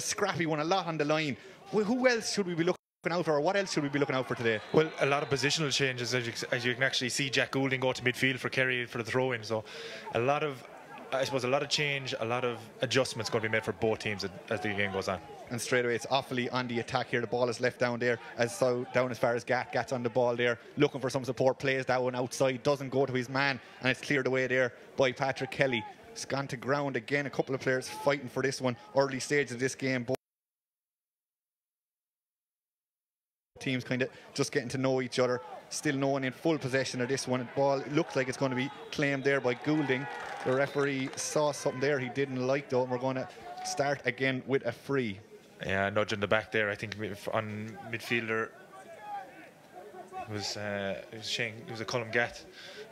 a scrappy one, a lot on the line. Well, who else should we be looking out for, or what else should we be looking out for today? Well, a lot of positional changes, as you, as you can actually see Jack Goulding go to midfield for Kerry for the throw in. So, a lot of, I suppose, a lot of change, a lot of adjustments going to be made for both teams as the game goes on. And straight away, it's Offaly on the attack here. The ball is left down there, as so down as far as Gat gets on the ball there, looking for some support. Plays that one outside, doesn't go to his man, and it's cleared away there by Patrick Kelly. It's gone to ground again. A couple of players fighting for this one early stage of this game. Both teams kind of just getting to know each other. Still no one in full possession of this one. Ball looks like it's going to be claimed there by Goulding. The referee saw something there he didn't like though, and we're going to start again with a free. Yeah, nudge in the back there. I think on midfielder it was uh, it was Shane. It was a Colm Gatt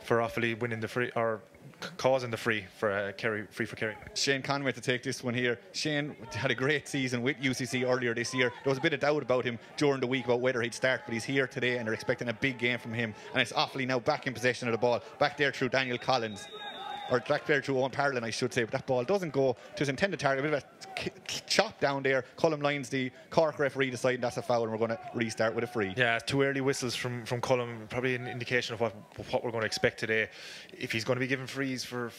for Offaly winning the free or causing the free for uh, Kerry, free for Kerry. Shane Conway to take this one here. Shane had a great season with UCC earlier this year. There was a bit of doubt about him during the week about whether he'd start, but he's here today and they're expecting a big game from him. And it's Offaly now back in possession of the ball, back there through Daniel Collins or back there through Owen Parlin, I should say, but that ball doesn't go to his intended target. A bit of a chop down there. Colm Lyons, the Cork referee, deciding that's a foul, and we're going to restart with a free. Yeah, two early whistles from from Colm, probably an indication of what what we're going to expect today. If he's going to be given frees for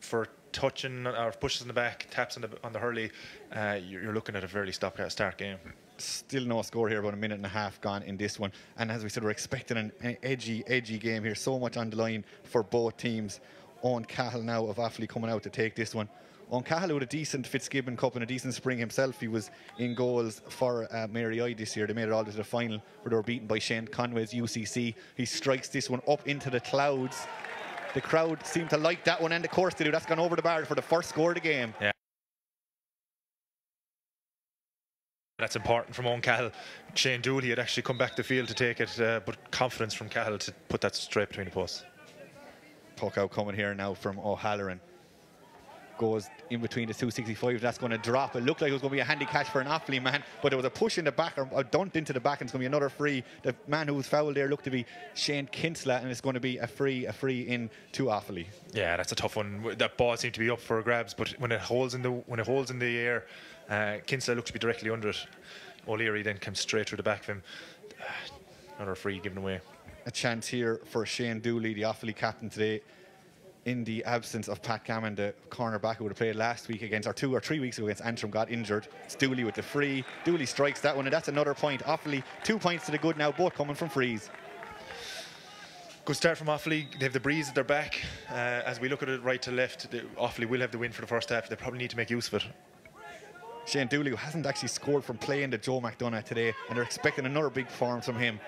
for touching or pushes in the back, taps on the on the hurley, uh, you're looking at a fairly stop start game. Still no score here, about a minute and a half gone in this one. And as we said, we're expecting an, an edgy, edgy game here. So much on the line for both teams. Owen Cahill now of Offaly coming out to take this one. Owen Cahill with a decent Fitzgibbon Cup and a decent spring himself. He was in goals for uh, Mary I this year. They made it all to the final where they were beaten by Shane Conway's UCC. He strikes this one up into the clouds. The crowd seemed to like that one, and of course they do. That's gone over the bar for the first score of the game. Yeah. That's important from Owen Cahill. Shane Dooley had actually come back to the field to take it, uh, but confidence from Cahill to put that straight between the posts puck out coming here now from O'Halloran. Goes in between the 265. That's going to drop. It looked like it was going to be a handy catch for an Offaly man, but there was a push in the back or a dunked into the back, and it's going to be another free. The man who was fouled there looked to be Shane Kinsella, and it's going to be a free, a free in to Offaly. Yeah, that's a tough one. That ball seemed to be up for grabs, but when it holds in the when it holds in the air, uh, Kinsella looked to be directly under it. O'Leary then came straight through the back of him. Another free given away a chance here for Shane Dooley, the Offaly captain today, in the absence of Pat Camon, the cornerback who would have played last week against, or two or three weeks ago against Antrim, got injured. It's Dooley with the free. Dooley strikes that one, and that's another point. Offaly, two points to the good now, both coming from frees. Good start from Offaly. They have the breeze at their back. Uh, as we look at it right to left, the, Offaly will have the win for the first half. They probably need to make use of it. Shane Dooley, who hasn't actually scored from playing the Joe McDonagh today, and they're expecting another big performance from him.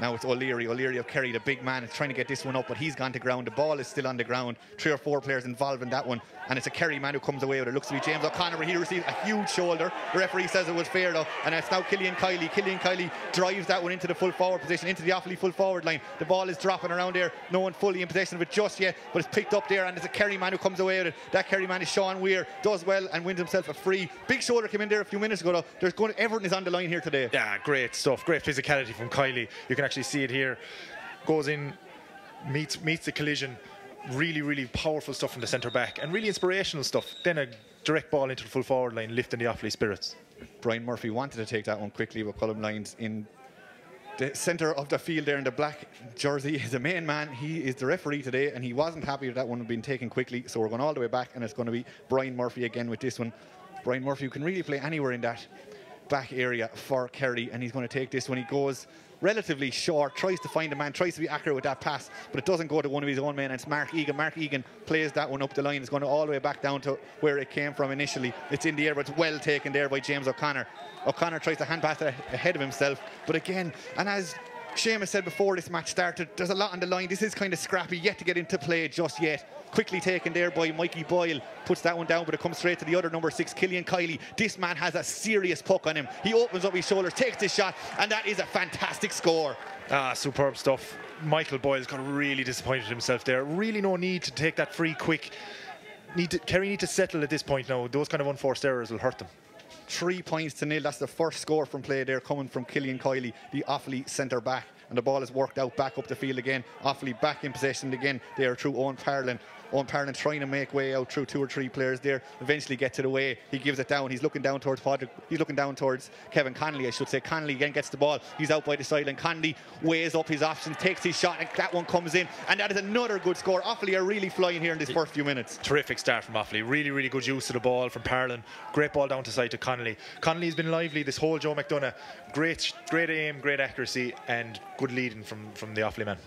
Now it's O'Leary. O'Leary of Kerry, the big man, is trying to get this one up, but he's gone to ground. The ball is still on the ground. Three or four players involved in that one, and it's a Kerry man who comes away with it. Looks to be James O'Connor, he receives a huge shoulder. The referee says it was fair though, and it's now Killian Kiely. Killian Kiely drives that one into the full forward position, into the Offaly full forward line. The ball is dropping around there. No one fully in possession of it just yet, but it's picked up there, and it's a Kerry man who comes away with it. That Kerry man is Sean Weir. Does well and wins himself a free. Big shoulder came in there a few minutes ago though. There's going everything is on the line here today. Yeah, great stuff. Great physicality from Kiely. You can actually see it here goes in, meets meets the collision. Really, really powerful stuff from the centre back and really inspirational stuff. Then a direct ball into the full forward line, lifting the Offaly spirits. Brian Murphy wanted to take that one quickly, but Colm Lyons in the centre of the field there in the black jersey is the main man. He is the referee today, and he wasn't happy that that one had been taken quickly. So we're going all the way back, and it's going to be Brian Murphy again with this one. Brian Murphy, who can really play anywhere in that back area for Kerry, and he's going to take this one. He goes relatively short, tries to find a man, tries to be accurate with that pass, but it doesn't go to one of his own men. And it's Mark Egan. Mark Egan plays that one up the line. It's going all the way back down to where it came from initially. It's in the air, but it's well taken there by James O'Connor. O'Connor tries to hand pass ahead of himself, but again, and as Seamus said before this match started, there's a lot on the line. This is kind of scrappy, yet to get into play just yet. Quickly taken there by Mikey Boyle. Puts that one down, but it comes straight to the other number six, Killian Kiely. This man has a serious puck on him. He opens up his shoulders, takes the shot, and that is a fantastic score. Ah, superb stuff. Michael Boyle's got really disappointed himself there. Really no need to take that free quick. Need to, Kerry need to settle at this point now. Those kind of unforced errors will hurt them three points to nil. That's the first score from play there coming from Killian Kiely, the Offaly centre back. And the ball is worked out back up the field again. Offaly back in possession again They are through Owen Parlin. Owen Parlin trying to make way out through two or three players there. Eventually gets it away. He gives it down. He's looking down towards Padraig. He's looking down towards Kevin Connolly, I should say. Connolly again gets the ball. He's out by the sideline. Connolly weighs up his options, takes his shot, and that one comes in. And that is another good score. Offaly are really flying here in this first few minutes. Terrific start from Offaly. Really, really good use of the ball from Parlin. Great ball down to side to Connolly. Connolly's been lively this whole Joe McDonagh. Great, great aim, great accuracy, and good leading from, from the Offaly man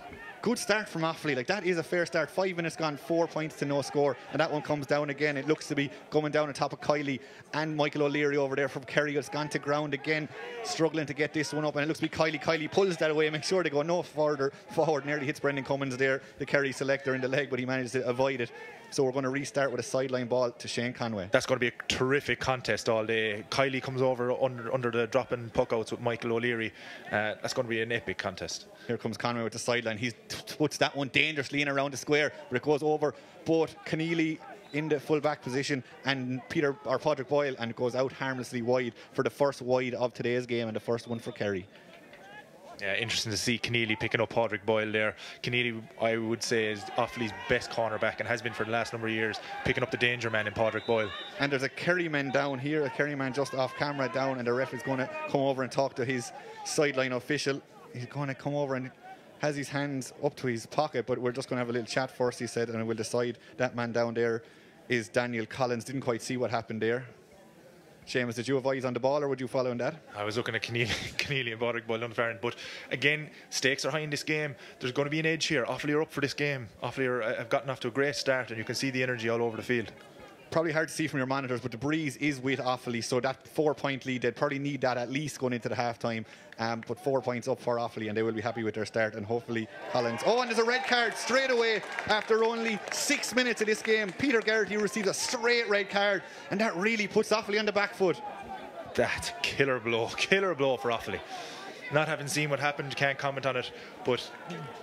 good start from Offaly. Like that is a fair start. Five minutes gone, four points to no score, and that one comes down again. It looks to be coming down on top of Kiely and Michael O'Leary over there from Kerry. It's gone to ground again, struggling to get this one up, and it looks to be Kiely. Kiely pulls that away, makes sure they go no further forward. Nearly hits Brendan Cummins there, the Kerry selector in the leg, but he manages to avoid it. So we're going to restart with a sideline ball to Shane Conway. That's going to be a terrific contest all day. Kiely comes over under, under the dropping puck outs with Michael O'Leary. Uh, that's going to be an epic contest. Here comes Conway with the sideline. He puts that one dangerously in around the square, but it goes over both Conneely in the full back position and Peter or Padraig Boyle and it goes out harmlessly wide for the first wide of today's game and the first one for Kerry. Yeah, interesting to see Conneely picking up Padraig Boyle there. Conneely, I would say, is Offaly's best cornerback and has been for the last number of years, picking up the danger man in Padraig Boyle. And there's a Kerry man down here, a Kerry man just off camera down, and the ref is going to come over and talk to his sideline official. He's going to come over and has his hands up to his pocket, but we're just going to have a little chat first, he said, and we'll decide that man down there is Daniel Collins. Didn't quite see what happened there. Seamus, did you have eyes on the ball or would you follow in that? I was looking at Conneely, and Padraig Boyle Fairn, but again, stakes are high in this game. There's going to be an edge here. Offaly are up for this game. Offaly uh, have gotten off to a great start, and you can see the energy all over the field probably hard to see from your monitors, but the breeze is with Offaly, so that four-point lead, they'd probably need that at least going into the half-time. Um, but four points up for Offaly, and they will be happy with their start, and hopefully Collins. Oh, and there's a red card straight away after only six minutes of this game. Peter Geraghty receives a straight red card, and that really puts Offaly on the back foot. That killer blow, killer blow for Offaly not having seen what happened, can't comment on it. But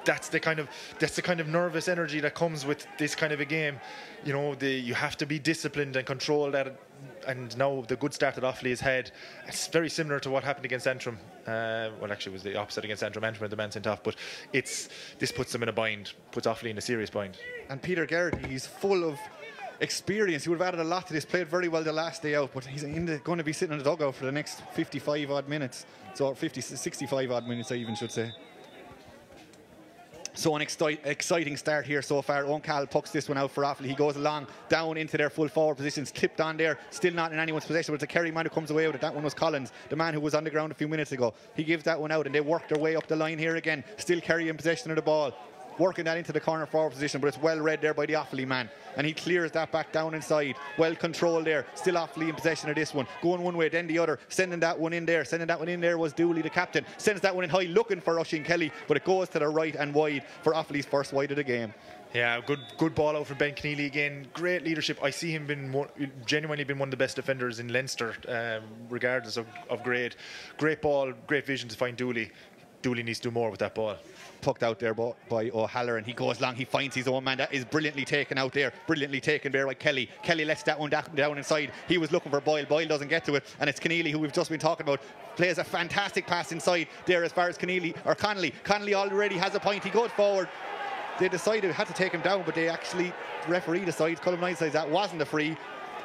that's the kind of that's the kind of nervous energy that comes with this kind of a game. You know, the, you have to be disciplined and controlled. And now the good start that Offaly has had, it's very similar to what happened against Antrim. Uh, well, actually, it was the opposite against Antrim. Antrim the man sent off, but it's this puts them in a bind, puts Offaly in a serious bind. And Peter Geraghty, he's full of experience. He would have added a lot to this. Played very well the last day out, but he's the, going to be sitting in the dugout for the next 55 odd minutes. So 50, 65 odd minutes, I even should say. So an exciting start here so far. Owen Cal pucks this one out for Offaly. He goes along down into their full forward positions, clipped on there, still not in anyone's possession, but it's a Kerry man who comes away with it. That one was Collins, the man who was on the ground a few minutes ago. He gives that one out and they work their way up the line here again. Still Kerry in possession of the ball working that into the corner forward position, but it's well read there by the Offaly man. And he clears that back down inside. Well controlled there. Still Offaly in possession of this one. Going one way, then the other. Sending that one in there. Sending that one in there was Dooley, the captain. Sends that one in high, looking for Oisín Kelly, but it goes to the right and wide for Offaly's first wide of the game. Yeah, good good ball out from Ben Conneely again. Great leadership. I see him been more, genuinely been one of the best defenders in Leinster, um, regardless of, of grade. Great ball, great vision to find Dooley. Dooley needs to do more with that ball pucked out there by, O'Halloran. He goes long, he finds his own man. That is brilliantly taken out there, brilliantly taken there by Kelly. Kelly lets that one down inside. He was looking for Boyle. Boyle doesn't get to it, and it's Conneely who we've just been talking about. Plays a fantastic pass inside there as far as Keneally or Connolly. Connolly already has a point. He goes forward. They decided had to take him down, but they actually the referee decides, Colm Knight says that wasn't a free.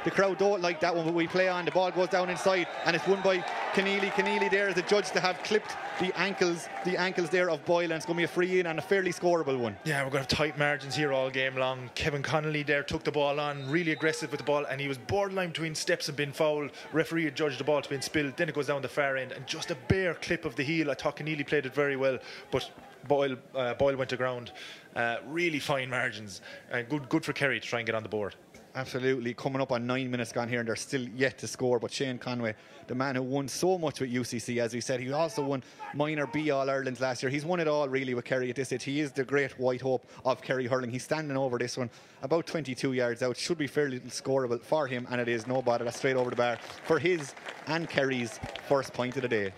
The crowd don't like that one, but we play on. The ball goes down inside, and it's won by Conneely. Conneely there is the judge to have clipped the ankles, the ankles there of Boyle, and it's going to be a free in and a fairly scoreable one. Yeah, we're going to have tight margins here all game long. Kevin Connolly there took the ball on, really aggressive with the ball, and he was borderline between steps and being fouled. Referee had judged the ball to be spilled. Then it goes down the far end, and just a bare clip of the heel. I thought Conneely played it very well, but Boyle, uh, Boyle went to ground. Uh, really fine margins. Uh, good, good for Kerry to try and get on the board. Absolutely. Coming up on nine minutes gone here, and they're still yet to score. But Shane Conway, the man who won so much with UCC, as we said, he also won minor B All Ireland last year. He's won it all really with Kerry at this stage. He is the great white hope of Kerry hurling. He's standing over this one, about 22 yards out. Should be fairly scoreable for him, and it is no bother. That's straight over the bar for his and Kerry's first point of the day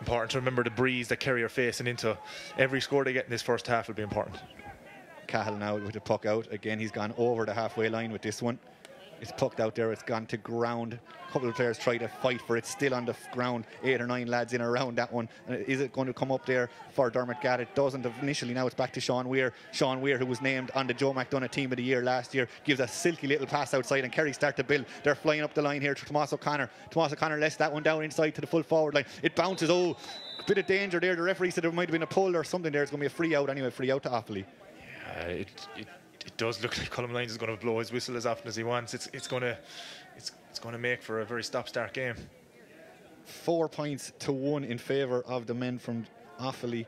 important to remember the breeze that Kerry are facing into. Every score they get in this first half will be important. Cahill now with the puck out. Again, he's gone over the halfway line with this one. It's pucked out there. It's gone to ground. A couple of players try to fight for it. Still on the ground. Eight or nine lads in around that one. Is it going to come up there for Dermot Gadd? It doesn't initially. Now it's back to Sean Weir. Sean Weir, who was named on the Joe McDonagh Team of the Year last year, gives a silky little pass outside, and Kerry start to build. They're flying up the line here to Tomas O'Connor. Tomas O'Connor lets that one down inside to the full forward line. It bounces. Oh, bit of danger there. The referee said there might have been a pull or something there. It's going to be a free out anyway. Free out to Offaly. Uh, it, it, it does look like Colm Lyons is going to blow his whistle as often as he wants. It's it's going to it's it's going to make for a very stop-start game. four points to one in favour of the men from Offaly.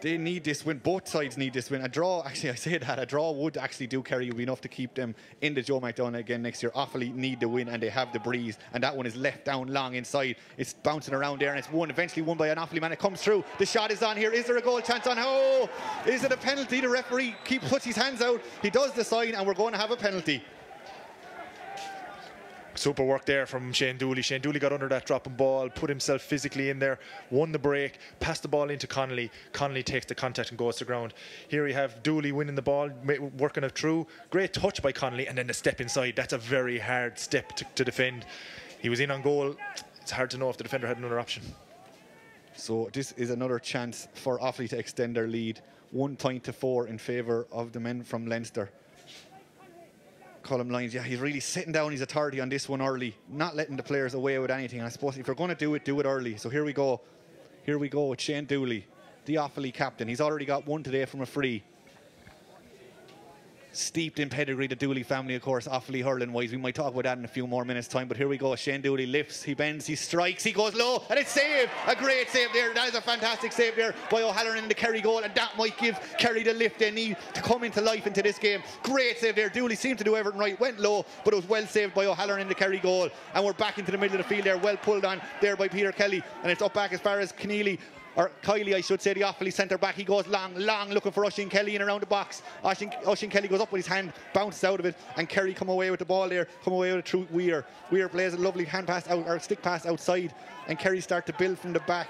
They need this win. Both sides need this win. A draw, actually, I say that a draw would actually do Kerry would be enough to keep them in the Joe McDonagh again next year. Offaly need the win, and they have the breeze. And that one is left down long inside. It's bouncing around there, and it's won. Eventually won by an Offaly man. It comes through. The shot is on here. Is there a goal chance on? Oh, is it a penalty? The referee keep puts his hands out. He does the sign, and we're going to have a penalty. Super work there from Shane Dooley. Shane Dooley got under that dropping ball, put himself physically in there, won the break, passed the ball into Connolly. Connolly takes the contact and goes to ground. Here we have Dooley winning the ball, working it through. Great touch by Connolly, and then the step inside. That's a very hard step to, to defend. He was in on goal. It's hard to know if the defender had another option. So this is another chance for Offaly to extend their lead. One point to four in favour of the men from Leinster. Colm Lyons, yeah, he's really sitting down his authority on this one early, not letting the players away with anything. I suppose if you're going to do it, do it early. So here we go. Here we go with Shane Dooley, the Offaly captain. He's already got one today from a free. Steeped in pedigree, the Dooley family, of course, Offaly hurling wise. We might talk about that in a few more minutes' time. But here we go. Shane Dooley lifts, he bends, he strikes, he goes low, and it's saved. A great save there. That is a fantastic save there by O'Halloran in the Kerry goal, and that might give Kerry the lift they need to come into life into this game. Great save there. Dooley seemed to do everything right. Went low, but it was well saved by O'Halloran in the Kerry goal. And we're back into the middle of the field there. Well pulled on there by Peter Kelly, and it's up back as far as Keneally or Kiely, I should say, the Offaly centre back. He goes long, long, looking for Oisin Kelly in around the box. Oisin Kelly goes up with his hand, bounces out of it, and Kerry come away with the ball there, come away with it through Weir. Weir plays a lovely hand pass out, or stick pass outside, and Kerry start to build from the back.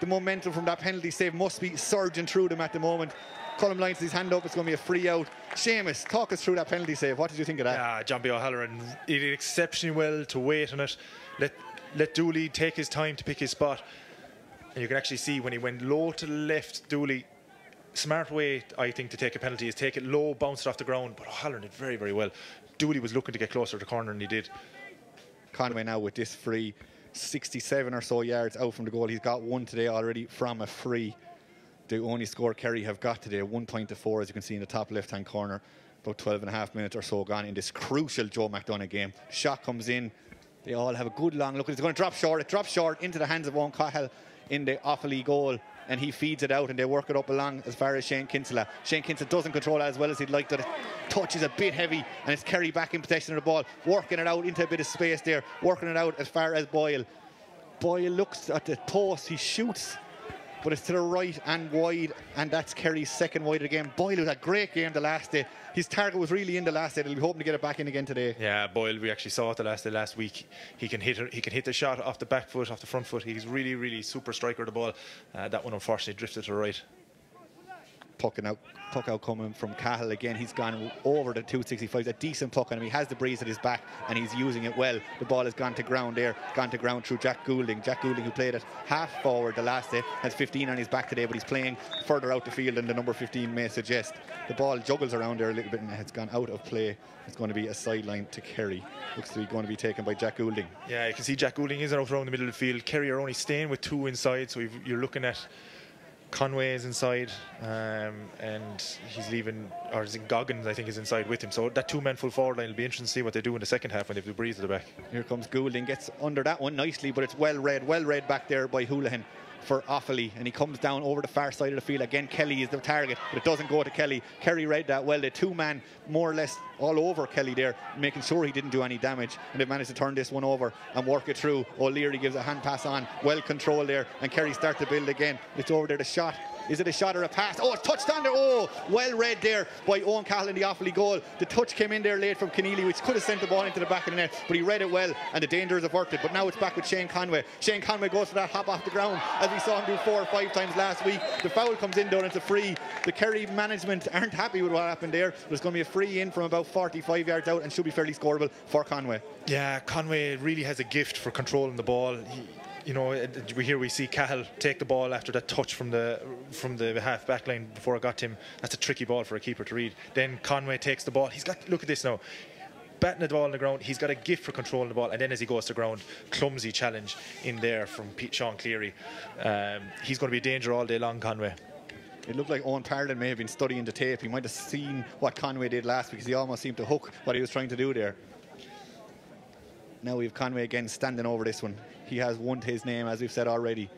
The momentum from that penalty save must be surging through them at the moment. Colm Lyons his hand up, it's going to be a free out. Seamus, talk us through that penalty save. What did you think of that? Yeah, John B. O'Halloran, he did exceptionally well to wait on it. Let let Dooley take his time to pick his spot. And you can actually see when he went low to the left, Dooley, smart way, I think, to take a penalty is take it low, bounce it off the ground. But O'Halloran did very, very well. Dooley was looking to get closer to the corner, and he did. Conway now with this free, 67 or so yards out from the goal. He's got one today already from a free. The only score Kerry have got today, one point to four, as you can see in the top left hand corner. About 12 and a half minutes or so gone in this crucial Joe McDonagh game. Shot comes in. They all have a good long look. It's going to drop short. It drops short into the hands of Owen Cahill in the Offaly goal. And he feeds it out and they work it up along as far as Shane Kinsella. Shane Kinsella doesn't control it as well as he'd like. That touch is a bit heavy and it's Kerry back in possession of the ball, working it out into a bit of space there, working it out as far as Boyle. Boyle looks at the post, he shoots, but it's to the right and wide, and that's Kerry's second wide again. Boyle was a great game the last day. His target was really in the last day. They'll be hoping to get it back in again today. Yeah, Boyle, we actually saw it the last day last week. He can hit it, he can hit the shot off the back foot, off the front foot. He's really, really super striker the ball. Uh, that one unfortunately drifted to the right. Pucking out, puck out coming from Cahill again. He's gone over the 265. A decent puck on him. He has the breeze at his back and he's using it well. The ball has gone to ground there, gone to ground through Jack Goulding. Jack Goulding, who played it half forward the last day, has 15 on his back today, but he's playing further out the field than the number 15 may suggest. The ball juggles around there a little bit and it's gone out of play. It's going to be a sideline to Kerry. Looks to be going to be taken by Jack Goulding. Yeah, you can see Jack Goulding is out around the middle of the field. Kerry are only staying with two inside, so you're looking at Conway is inside, um, and he's leaving, or is Goggins, I think, is inside with him. So that two men full forward line will be interesting to see what they do in the second half when they have the breeze at the back. Here comes Goulding, gets under that one nicely, but it's well read, well read back there by Houlihan for Offaly, and he comes down over the far side of the field. Again, Kelly is the target, but it doesn't go to Kelly. Kerry read that well. The two man more or less all over Kelly there, making sure he didn't do any damage, and they managed to turn this one over and work it through. O'Leary gives a hand pass on, well controlled there, and Kerry start to build again. It's over there. The shot Is it a shot or a pass? Oh, a touchdown there. Oh, well read there by Owen Cahill in the Offaly goal. The touch came in there late from Keneally, which could have sent the ball into the back of the net, but he read it well and the danger is averted. But now it's back with Shane Conway. Shane Conway goes for that hop off the ground as we saw him do four or five times last week. The foul comes in though and it's a free. The Kerry management aren't happy with what happened there. There's going to be a free in from about 45 yards out and should be fairly scoreable for Conway. Yeah, Conway really has a gift for controlling the ball. He, you know, we here we see Cahill take the ball after that touch from the from the half back line before it got to him. That's a tricky ball for a keeper to read. Then Conway takes the ball. He's got look at this now. Batting the ball on the ground, he's got a gift for controlling the ball, and then as he goes to ground, clumsy challenge in there from Pete Sean Cleary. Um, he's going to be a danger all day long, Conway. It looked like Owen Parlin may have been studying the tape. He might have seen what Conway did last because he almost seemed to hook what he was trying to do there. Now we have Conway again standing over this one. He has won his name, as we've said already.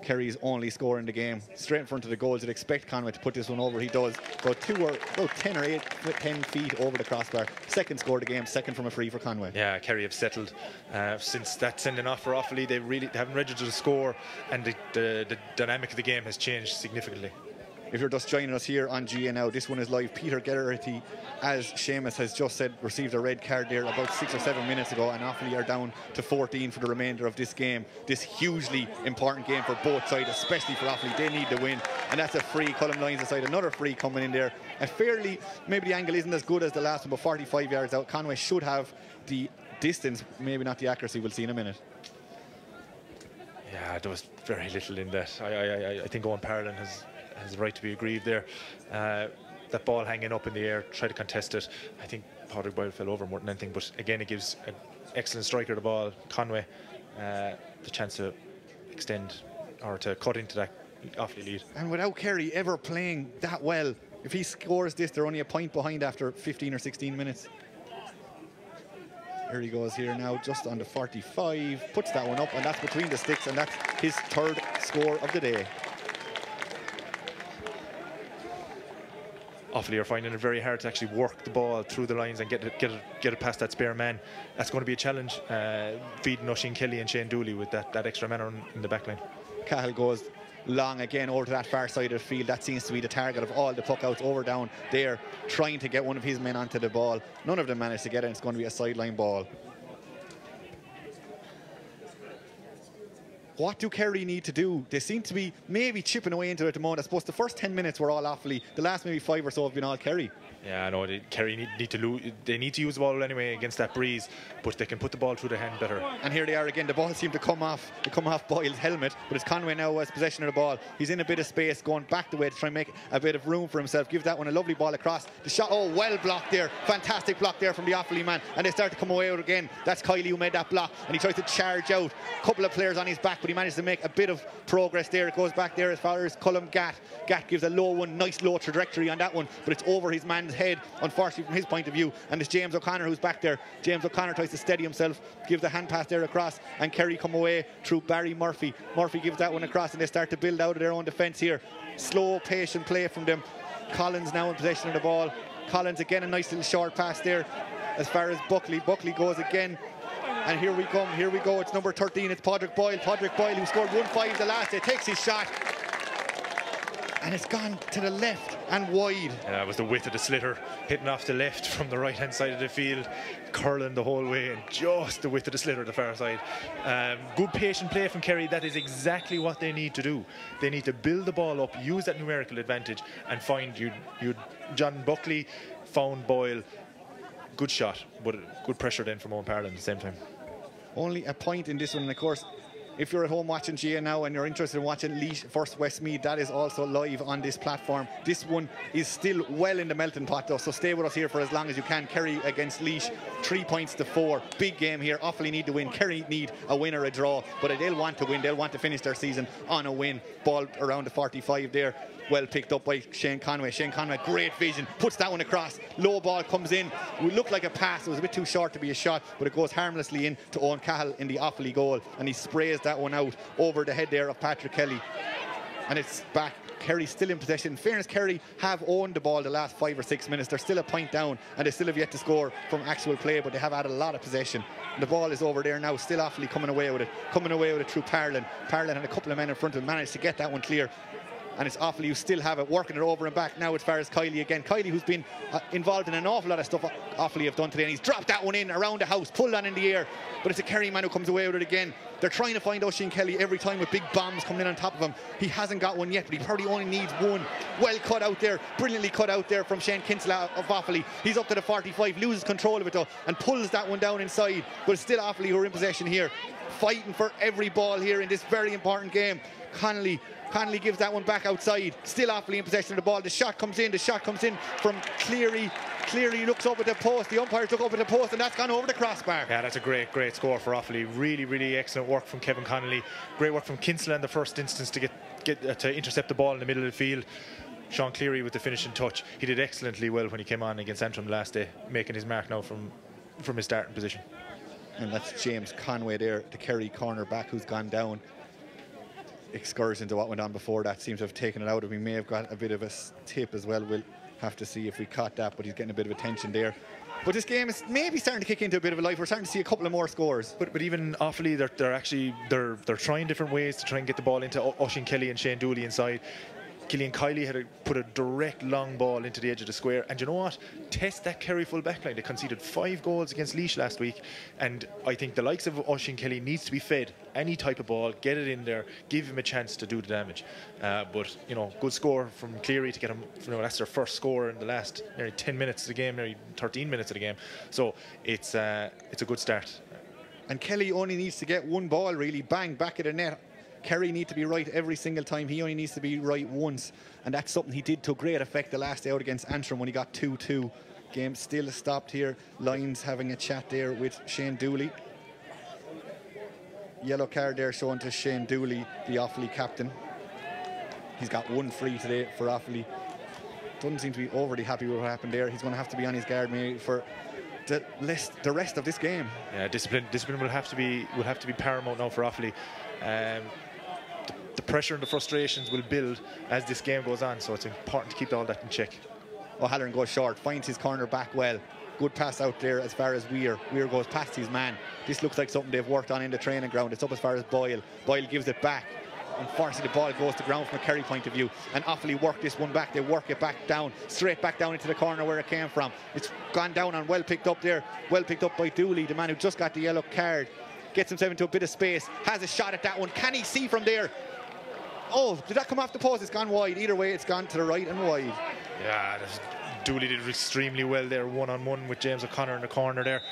Kerry's only score in the game. Straight in front of the goals. You'd expect Conway to put this one over. He does. About two or about 10 or 8, 10 feet over the crossbar. Second score of the game. Second from a free for Conway. Yeah, Kerry have settled uh, since that sending off for Offaly. They really they haven't registered a score, and the, the, the dynamic of the game has changed significantly. If you're just joining us here on GAA this one is live. Peter Geraghty, as Seamus has just said, received a red card there about six or seven minutes ago, and Offaly are down to 14 for the remainder of this game. This hugely important game for both sides, especially for Offaly. They need to win, and that's a free. Colm Lyons aside, another free coming in there. A fairly, maybe the angle isn't as good as the last one, but 45 yards out. Conway should have the distance, maybe not the accuracy. We'll see in a minute. Yeah, there was very little in that. I, I, I think Owen Parlin has has the right to be aggrieved there. Uh, that ball hanging up in the air, try to contest it. I think Patrick Boyle fell over more than anything, but again, it gives an excellent striker the ball, Conway, uh, the chance to extend or to cut into that Offaly lead. And without Kerry ever playing that well, if he scores this, they're only a point behind after 15 or 16 minutes. Here he goes here now, just on the 45, puts that one up, and that's between the sticks, and that's his third score of the day. Offaly are finding it very hard to actually work the ball through the lines and get it, get it, get it past that spare man. That's going to be a challenge, uh, feeding Oisín Kelly and Shane Dooley with that, that extra man on, in the back line. Cahill goes long again over to that far side of the field. That seems to be the target of all the puck outs over down there, trying to get one of his men onto the ball. None of them managed to get it. It's going to be a sideline ball. What do Kerry need to do? They seem to be maybe chipping away into it at the moment. I suppose the first 10 minutes were all Offaly. The last maybe five or so have been all Kerry. Yeah, I know. They, Kerry need, need to lose. They need to use the ball anyway against that breeze, but they can put the ball through the hand better. And here they are again. The ball seemed to come off. To come off Boyle's helmet, but it's Conway now who has possession of the ball. He's in a bit of space, going back the way to try and make a bit of room for himself. Give that one a lovely ball across. The shot, oh, well blocked there. Fantastic block there from the Offaly man. And they start to come away again. That's Kiely who made that block, and he tries to charge out. A couple of players on his back, but he managed to make a bit of progress there. It goes back there as far as Colm Gatt. Gatt gives a low one, nice low trajectory on that one, but it's over his man's head. Unfortunately from his point of view. And it's James O'Connor who's back there. James O'Connor tries to steady himself, gives the hand pass there across, and Kerry come away through Barry Murphy. Murphy gives that one across, and they start to build out of their own defence here. Slow, patient play from them. Collins now in possession of the ball. Collins again, a nice little short pass there. As far as Buckley, Buckley goes again. And here we come, here we go. It's number 13, it's Padraig Boyle. Padraig Boyle, who scored 1-5 the last day, takes his shot and it's gone to the left and wide. Yeah, it was the width of the sliotar hitting off the left from the right hand side of the field, curling the whole way, and just the width of the sliotar the far side. Um, good patient play from Kerry. That is exactly what they need to do. They need to build the ball up, use that numerical advantage, and find you. You, John Buckley found Boyle. Good shot, but good pressure then from Owen Parlin at the same time. Only a point in this one, and of course, if you're at home watching GAA now and you're interested in watching Laois first Westmeath, that is also live on this platform. This one is still well in the melting pot though, so stay with us here for as long as you can. Kerry against Laois, three points to four. Big game here. Offaly need to win. Kerry need a win or a draw, but they'll want to win. They'll want to finish their season on a win. Ball around the 45 there well picked up by Shane Conway. Shane Conway, great vision, puts that one across. Low ball comes in. We look like a pass. It was a bit too short to be a shot, but it goes harmlessly in to Owen Cahill in the Offaly goal, and he sprays that one out over the head there of Patrick Kelly. And it's back Kerry still in possession. In fairness, Kerry have owned the ball the last five or six minutes. They're still a point down and they still have yet to score from actual play, but they have had a lot of possession. The ball is over there now, still Offaly coming away with it, coming away with it through Parlin. Parlin had a couple of men in front of him, managed to get that one clear and it's Offaly you still have it, working it over and back now as far as Kiely again. Kiely, who's been uh, involved in an awful lot of stuff Offaly have done today, and he's dropped that one in around the house, pulled that in the air, but it's a Kerry man who comes away with it again. They're trying to find Oisin Kelly every time with big bombs coming in on top of him. He hasn't got one yet, but he probably only needs one. Well cut out there, brilliantly cut out there from Shane Kinsella of Offaly. He's up to the 45, loses control of it though, and pulls that one down inside. But it's still Offaly who are in possession here, fighting for every ball here in this very important game. Connolly Connolly gives that one back outside. Still Offaly in possession of the ball. The shot comes in. The shot comes in from Cleary. Cleary looks over the post. The umpires look over the post, and that's gone over the crossbar. Yeah, that's a great, great score for Offaly. Really, really excellent work from Kevin Connolly. Great work from Kinsella in the first instance to get, get uh, to intercept the ball in the middle of the field. Sean Cleary with the finishing touch. He did excellently well when he came on against Antrim last day, making his mark now from from his starting position. And that's James Conway there, the Kerry corner back who's gone down excursion to what went on before that seems to have taken it out of him. May have got a bit of a tip as well. We'll have to see if we caught that, but he's getting a bit of attention there. But this game is maybe starting to kick into a bit of a life. We're starting to see a couple of more scores. But but even Offaly, they're, they're actually they're they're trying different ways to try and get the ball into Oisin Kelly and Shane Dooley inside. Killian Kiely had a, put a direct long ball into the edge of the square. And you know what? Test that Kerry full back line. They conceded five goals against Laois last week. And I think the likes of Oisin Kelly needs to be fed any type of ball, get it in there, give him a chance to do the damage. Uh, but, you know, good score from Cleary to get him, you know, that's their first score in the last nearly 10 minutes of the game, nearly 13 minutes of the game. So it's, uh, it's a good start. And Kelly only needs to get one ball, really, bang, back at the net Kerry need to be right every single time. He only needs to be right once. And that's something he did to great effect the last day out against Antrim when he got 2-2. Game still stopped here. Lyons having a chat there with Shane Dooley. Yellow card there showing to Shane Dooley, the Offaly captain. He's got one free today for Offaly. Doesn't seem to be overly happy with what happened there. He's going to have to be on his guard maybe for the, list, the rest of this game. Yeah, discipline, discipline will have to be will have to be paramount now for Offaly. Um, the pressure and the frustrations will build as this game goes on. So it's important to keep all that in check. O'Halloran goes short, finds his corner back well. Good pass out there as far as Weir. Weir goes past his man. This looks like something they've worked on in the training ground. It's up as far as Boyle. Boyle gives it back. Unfortunately, the ball goes to ground from a Kerry point of view. And Offaly work this one back. They work it back down, straight back down into the corner where it came from. It's gone down and well picked up there. Well picked up by Dooley, the man who just got the yellow card. Gets himself into a bit of space, has a shot at that one. Can he see from there? Oh, did that come off the post? It's gone wide. Either way, it's gone to the right and wide. Yeah, Dooley did extremely well there, one on one with James O'Connor in the corner there,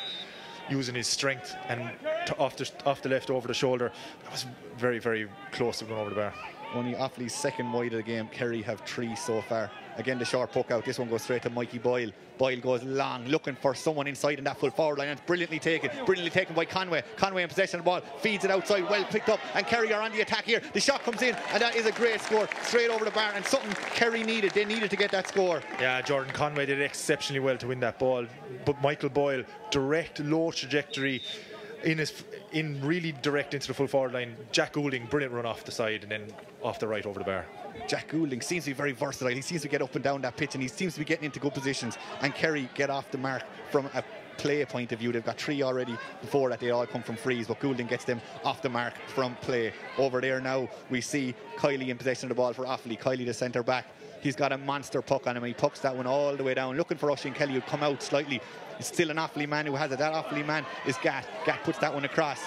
using his strength and off the off the left over the shoulder. That was very very close to going over the bar. Only Offaly's second wide of the game. Kerry have three so far. Again, the short poke out. This one goes straight to Mikey Boyle. Boyle goes long, looking for someone inside in that full forward line. And it's brilliantly taken. Brilliantly taken by Conway. Conway in possession of the ball. Feeds it outside. Well picked up. And Kerry are on the attack here. The shot comes in. And that is a great score. Straight over the bar. And something Kerry needed. They needed to get that score. Yeah, Jordan Conway did exceptionally well to win that ball. But Michael Boyle, direct, low trajectory in his in really direct into the full forward line. Jack Goulding, brilliant run off the side and then off the right over the bar. Jack Goulding seems to be very versatile. He seems to get up and down that pitch and he seems to be getting into good positions. And Kerry get off the mark from a play point of view. They've got three already before that. They all come from frees, but Goulding gets them off the mark from play. Over there now, we see Kiely in possession of the ball for Offaly. Kiely, the centre back. He's got a monster puck on him. He pucks that one all the way down, looking for Oisin Kelly, who come out slightly. It's still an Offaly man who has it. That Offaly man is Gat. Gat puts that one across.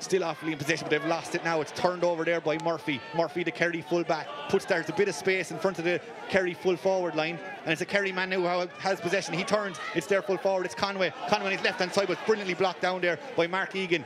Still Offaly in possession, but they've lost it now. It's turned over there by Murphy. Murphy, the Kerry full back, puts there's a bit of space in front of the Kerry full forward line, and it's a Kerry man who has possession. He turns, it's their full forward. It's Conway. Conway on his left hand side was brilliantly blocked down there by Mark Egan.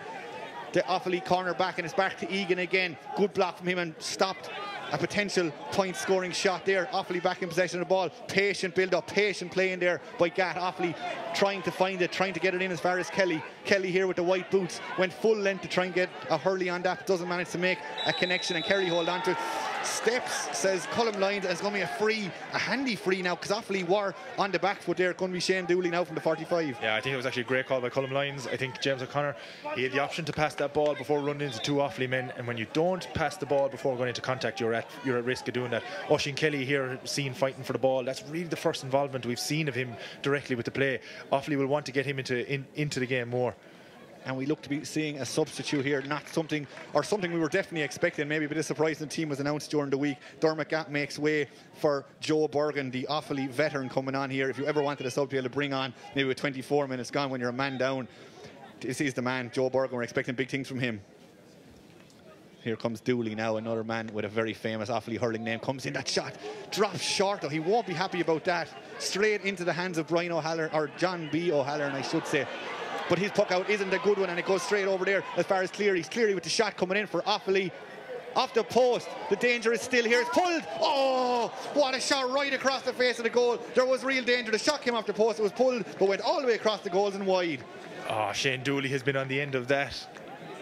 The Offaly corner back, and it's back to Egan again. Good block from him and stopped a potential point scoring shot there. Offaly back in possession of the ball. Patient build up, patient playing there by Gat. Offaly trying to find it, trying to get it in as far as Kelly. Kelly here with the white boots went full length to try and get a hurley on that, doesn't manage to make a connection, and Kerry hold on to it. Steps, says Colm Lyons, and it's going to be a free, a handy free now, because Offaly were on the back foot there. It's going to be Shane Dooley now from the 45. Yeah, I think it was actually a great call by Colm Lyons. I think James O'Connor, he had the option to pass that ball before running into two Offaly men, and when you don't pass the ball before going into contact, you're at you're at risk of doing that. Oisin Kelly here, seen fighting for the ball. That's really the first involvement we've seen of him directly with the play. Offaly will want to get him into in, into the game more. And we look to be seeing a substitute here, not something, or something we were definitely expecting, maybe a bit of surprise the team was announced during the week. Dermot Gap makes way for Joe Bergin, the Offaly veteran coming on here. If you ever wanted a sub to be able to bring on, maybe with 24 minutes gone when you're a man down, this is the man, Joe Bergin. We're expecting big things from him. Here comes Dooley now, another man with a very famous Offaly hurling name. Comes in that shot, drops short though. He won't be happy about that. Straight into the hands of Brian O'Halloran, or John B. O'Halloran, I should say. But his puck out isn't a good one, and it goes straight over there as far as Cleary. He's Cleary with the shot coming in for Offaly. Off the post, the danger is still here. It's pulled. Oh, what a shot right across the face of the goal. There was real danger. The shot came off the post. It was pulled, but went all the way across the goals and wide. Oh, Shane Dooley has been on the end of that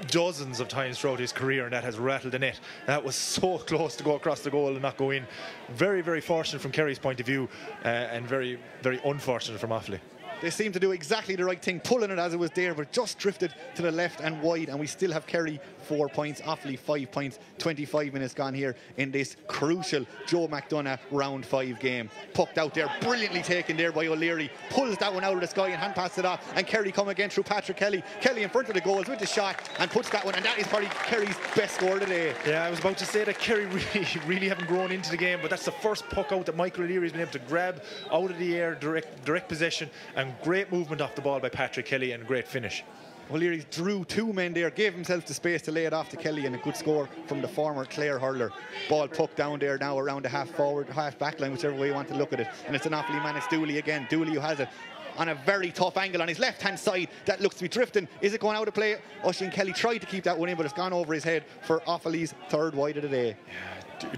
dozens of times throughout his career and that has rattled the net. That was so close to go across the goal and not go in. Very, very fortunate from Kerry's point of view uh, and very, very unfortunate from Offaly. They seem to do exactly the right thing, pulling it as it was there, but just drifted to the left and wide. And we still have Kerry four points, Offaly five points, 25 minutes gone here in this crucial Joe McDonagh round five game. Pucked out there, brilliantly taken there by O'Leary. Pulls that one out of the sky and hand passes it off. And Kerry come again through Patrick Kelly. Kelly in front of the goals with the shot and puts that one. And that is probably Kerry's best score today. Yeah, I was about to say that Kerry really, really haven't grown into the game, but that's the first puck out that Michael O'Leary has been able to grab out of the air, direct, direct possession, and great movement off the ball by Patrick Kelly and great finish. O'Leary drew two men there, gave himself the space to lay it off to Kelly, and a good score from the former Clare hurler. Ball puck down there now around the half forward, half back line, whichever way you want to look at it. And it's an Offaly man, it's Dooley again. Dooley who has it on a very tough angle on his left hand side that looks to be drifting. Is it going out of play? Oisin Kelly tried to keep that one in, but it's gone over his head for Offaly's third wide of the day.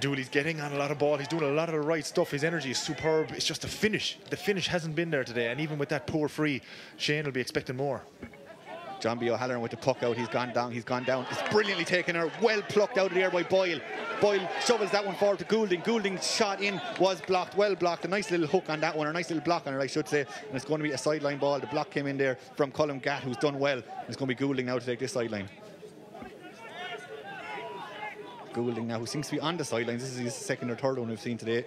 Dooley's getting on a lot of ball. He's doing a lot of the right stuff. His energy is superb. It's just the finish. The finish hasn't been there today. And even with that poor free, Shane will be expecting more. John B. O'Halloran with the puck out. He's gone down. He's gone down. It's brilliantly taken there. Well plucked out of the air by Boyle. Boyle shovels that one forward to Goulding. Goulding's shot in was blocked. Well blocked. A nice little hook on that one. A nice little block on it, I should say. And it's going to be a sideline ball. The block came in there from Colin Gatt, who's done well. It's going to be Goulding now to take this sideline. Goulding now, who seems to be on the sidelines. This is his second or third one we've seen today.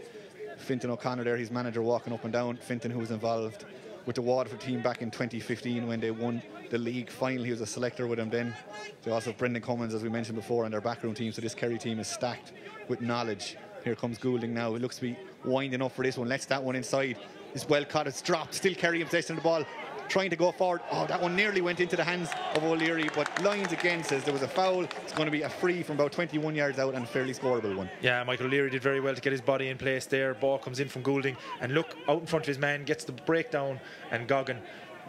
Fintan O'Connor there, his manager walking up and down. Fintan, who was involved with the Waterford team back in 2015 when they won the league final. He was a selector with them then. They also have Brendan Cummins, as we mentioned before, on their backroom team. So this Kerry team is stacked with knowledge. Here comes Goulding now. It looks to be winding up for this one. Lets that one inside. It's well caught. It's dropped. Still Kerry in possession of the ball trying to go forward. Oh, that one nearly went into the hands of O'Leary, but Lyons again says there was a foul. It's going to be a free from about 21 yards out and a fairly scoreable one. Yeah, Michael O'Leary did very well to get his body in place there. Ball comes in from Goulding and look out in front of his man, gets the breakdown, and Goggin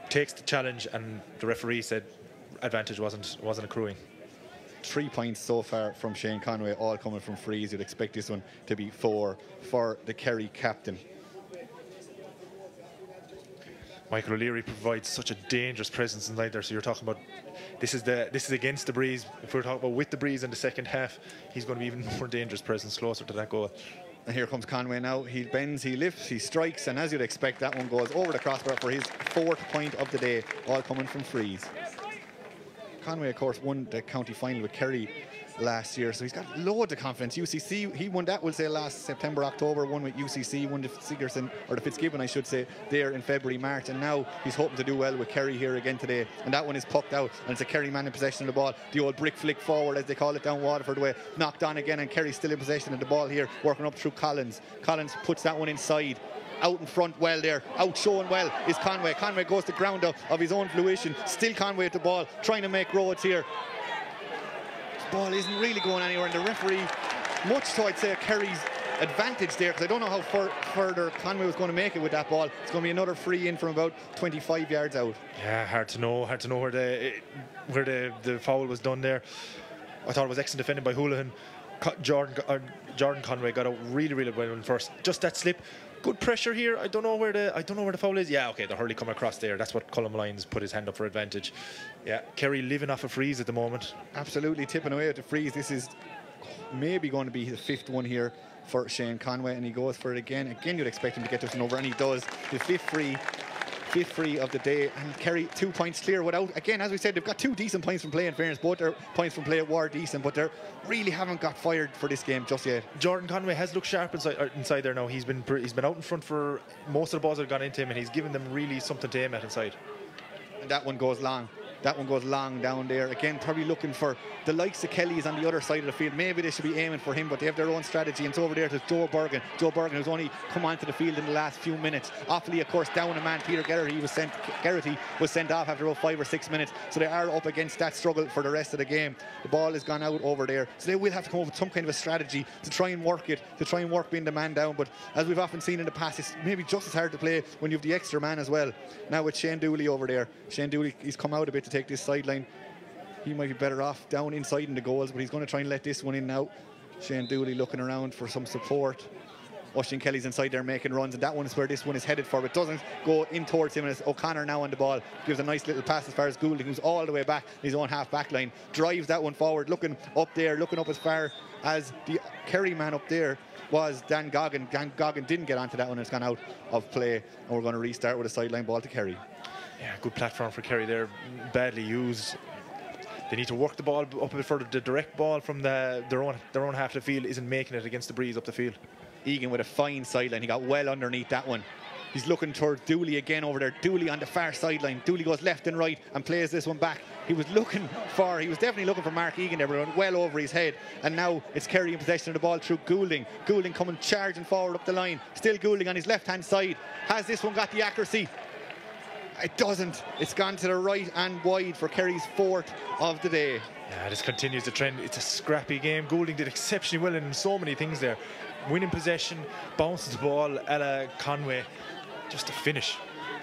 takes the challenge, and the referee said advantage wasn't wasn't accruing three points so far from Shane Conway, all coming from frees. You'd expect this one to be four for the Kerry captain. Michael O'Leary provides such a dangerous presence inside there. So you're talking about this is the this is against the breeze. If we're talking about with the breeze in the second half, he's going to be even more dangerous presence closer to that goal. And here comes Conway now. He bends, he lifts, he strikes, and as you'd expect, that one goes over the crossbar for his fourth point of the day, all coming from frees. Conway, of course, won the county final with Kerry last year, so he's got loads of confidence. UCC, he won that, we'll say, last September, October, won with UCC, won the Sigerson, or the Fitzgibbon, I should say, there in February, March, and now he's hoping to do well with Kerry here again today. And that one is pucked out, and it's a Kerry man in possession of the ball. The old brick flick forward, as they call it down Waterford way, knocked on again, and Kerry still in possession of the ball here, working up through Collins. Collins puts that one inside out in front well there, out showing well is Conway. Conway goes to ground of, of his own fruition. Still Conway at the ball, trying to make roads here ball isn't really going anywhere, and the referee, much so I'd say Kerry's advantage there, because I don't know how far, further Conway was going to make it with that ball. It's going to be another free in from about 25 yards out. Yeah, hard to know. Hard to know where the where the, the foul was done there. I thought it was excellent defending by Houlihan. Jordan uh, Jordan Conway got out really, really well first. Just that slip good pressure here. I don't know where the I don't know where the foul is. Yeah, okay, the hurley come across there. That's what Colm Lyons put his hand up for advantage. Yeah, Kerry living off a freeze at the moment. Absolutely tipping away at the freeze. This is maybe going to be the fifth one here for Shane Conway, and he goes for it again. Again, you'd expect him to get this one over, and he does. The fifth free fifth free of the day and Kerry two points clear without again as we said they've got two decent points from play in fairness both their points from play were decent but they really haven't got fired for this game just yet Jordan Conway has looked sharp inside, uh, inside there now he's been he's been out in front for most of the balls that have gone into him and he's given them really something to aim at inside and that one goes long That one goes long down there. Again, probably looking for the likes of Kelly's on the other side of the field. Maybe they should be aiming for him, but they have their own strategy. And it's over there to Joe Bergin. Joe Bergin, who's only come onto the field in the last few minutes. Offaly, of course, down a man. Peter Geraghty was sent. Geraghty was sent off after about five or six minutes. So they are up against that struggle for the rest of the game. The ball has gone out over there. So they will have to come up with some kind of a strategy to try and work it, to try and work being the man down. But as we've often seen in the past, it's maybe just as hard to play when you have the extra man as well. Now with Shane Dooley over there. Shane Dooley, he's come out a bit to take this sideline. He might be better off down inside in the goals, but he's going to try and let this one in now. Shane Dooley looking around for some support. Oisin Kelly's inside there making runs, and that one is where this one is headed for. It doesn't go in towards him, and it's O'Connor now on the ball. Gives a nice little pass as far as Goulding, who's all the way back his own half back line. Drives that one forward, looking up there, looking up as far as the Kerry man up there was Dan Goggin. Dan Goggin didn't get onto that one, it's gone out of play, and we're going to restart with a sideline ball to Kerry. Yeah, good platform for Kerry there. Badly used. They need to work the ball up a bit further. The direct ball from the, their own their own half of the field isn't making it against the breeze up the field. Egan with a fine sideline. He got well underneath that one. He's looking towards Dooley again over there. Dooley on the far sideline. Dooley goes left and right and plays this one back. He was looking for, he was definitely looking for Mark Egan there, but well over his head. And now it's Kerry in possession of the ball through Goulding. Goulding coming charging forward up the line. Still Goulding on his left hand side. Has this one got the accuracy? It doesn't. It's gone to the right and wide for Kerry's fourth of the day. Yeah, this continues the trend. It's a scrappy game. Goulding did exceptionally well in so many things there. Winning possession, bounces the ball, Ella Conway, just a finish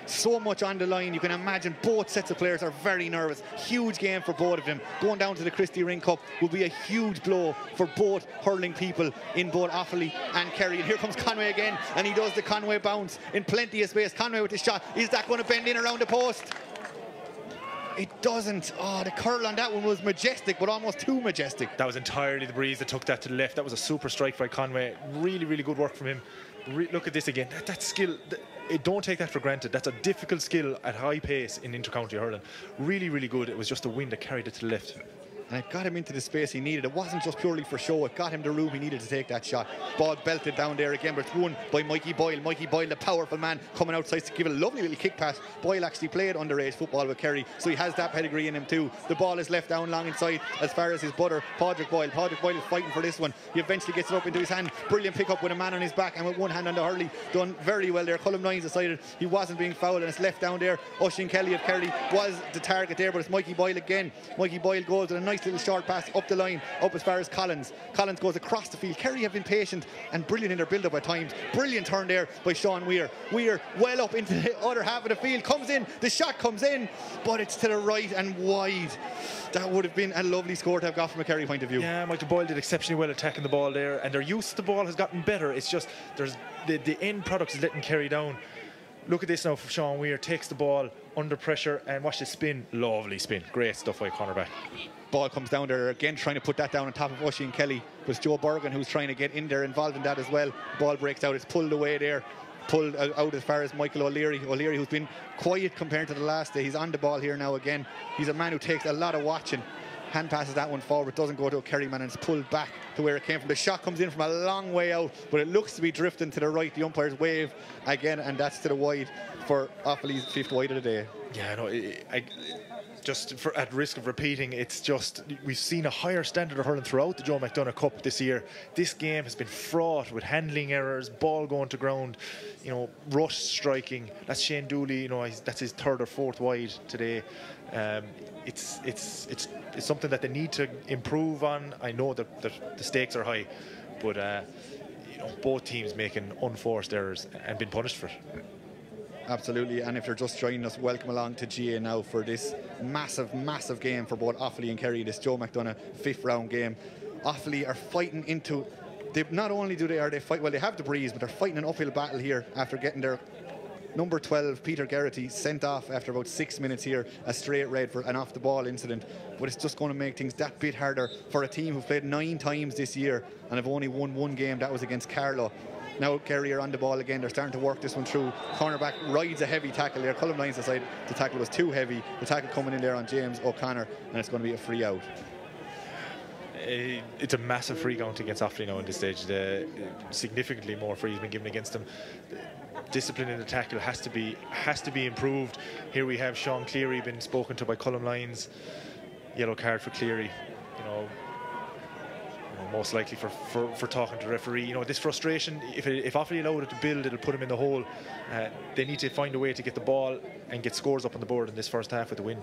so much on the line. You can imagine both sets of players are very nervous. Huge game for both of them. Going down to the Christy Ring Cup will be a huge blow for both hurling people in both Offaly and Kerry. And here comes Conway again, and he does the Conway bounce in plenty of space. Conway with the shot. Is that going to bend in around the post? It doesn't. Oh, the curl on that one was majestic, but almost too majestic. That was entirely the breeze that took that to the left. That was a super strike by Conway. Really, really good work from him. Re look at this again. That, that skill, that, it, don't take that for granted. That's a difficult skill at high pace in intercounty hurling. Really, really good. It was just the wind that carried it to the left and it got him into the space he needed. It wasn't just purely for show, it got him the room he needed to take that shot. Ball belted down there again, but it's won by Mikey Boyle. Mikey Boyle, the powerful man, coming outside to give a lovely little kick pass. Boyle actually played underage football with Kerry, so he has that pedigree in him too. The ball is left down long inside as far as his butter, Padraig Boyle. Padraig Boyle is fighting for this one. He eventually gets it up into his hand. Brilliant pick up with a man on his back and with one hand on the hurley. Done very well there. Colm Lyons decided he wasn't being fouled and it's left down there. Oisin Kelly of Kerry was the target there, but it's Mikey Boyle again. Mikey Boyle goes with a nice little short pass up the line, up as far as Collins. Collins goes across the field. Kerry have been patient and brilliant in their build-up at times. Brilliant turn there by Sean Weir. Weir well up into the other half of the field, comes in, the shot comes in, but it's to the right and wide. That would have been a lovely score to have got from a Kerry point of view. Yeah, Michael Boyle did exceptionally well attacking the ball there, and their use of the ball has gotten better. It's just there's the, the end product is letting Kerry down. Look at this now for Sean Weir. Takes the ball under pressure and watch the spin. Lovely spin. Great stuff by cornerback. Ball comes down there again, trying to put that down on top of Oisin Kelly. It was Joe Bergin who's trying to get in there, involved in that as well. Ball breaks out. It's pulled away there pulled out as far as Michael O'Leary. O'Leary, who's been quiet compared to the last day, he's on the ball here now again. He's a man who takes a lot of watching hand passes that one forward, doesn't go to a Kerry man and it's pulled back to where it came from. The shot comes in from a long way out, but it looks to be drifting to the right. The umpires wave again, and that's to the wide for Offaly's fifth wide of the day. Yeah, no, I, just for, at risk of repeating, it's just we've seen a higher standard of hurling throughout the Joe McDonagh Cup this year. This game has been fraught with handling errors, ball going to ground, you know, rush striking. That's Shane Dooley, you know, that's his third or fourth wide today. Um, it's it's it's it's something that they need to improve on. I know that, that the stakes are high, but uh, you know both teams making unforced errors and been punished for it. Absolutely, and if you're just joining us, welcome along to GAA Now for this massive, massive game for both Offaly and Kerry, this Joe McDonagh fifth round game. Offaly are fighting into, they, not only do they are they fight, well they have the breeze, but they're fighting an uphill battle here after getting their number 12, Peter Geraghty, sent off after about six minutes here, a straight red for an off the ball incident. But it's just going to make things that bit harder for a team who've played nine times this year and have only won one game. That was against Carlow. Now Kerry are on the ball again. They're starting to work this one through. Cornerback rides a heavy tackle there. Colm Lyons decided the tackle was too heavy. The tackle coming in there on James O'Connor, and it's going to be a free out. Uh, it's a massive free count against Offaly now in this stage. The, significantly more free has been given against them discipline in the tackle has to be has to be improved. Here we have Sean Cleary been spoken to by Colm Lyons. Yellow card for Cleary. You know, most likely for, for, for talking to referee. You know, this frustration, if, it, if Offaly allowed it to build, it'll put him in the hole. Uh, they need to find a way to get the ball and get scores up on the board in this first half with the win.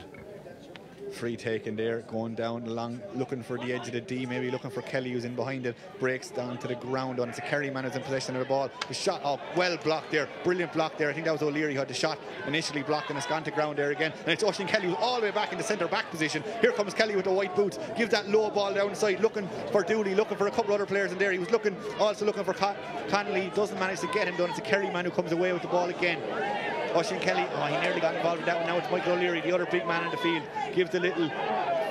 Free taken there, going down along, looking for the edge of the D, maybe looking for Kelly who's in behind it, breaks down to the ground on it's a Kerry man who's in possession of the ball. The shot up, well blocked there, brilliant block there. I think that was O'Leary who had the shot initially blocked and it's gone to ground there again. And it's Oisin Kelly who's all the way back in the centre back position. Here comes Kelly with the white boots, gives that low ball down the side, looking for Dooley, looking for a couple other players in there. He was looking, also looking for Con- Conneely, doesn't manage to get him done. It's a Kerry man who comes away with the ball again. Oisin Kelly, oh, he nearly got involved with that one. Now it's Michael O'Leary, the other big man in the field, gives the little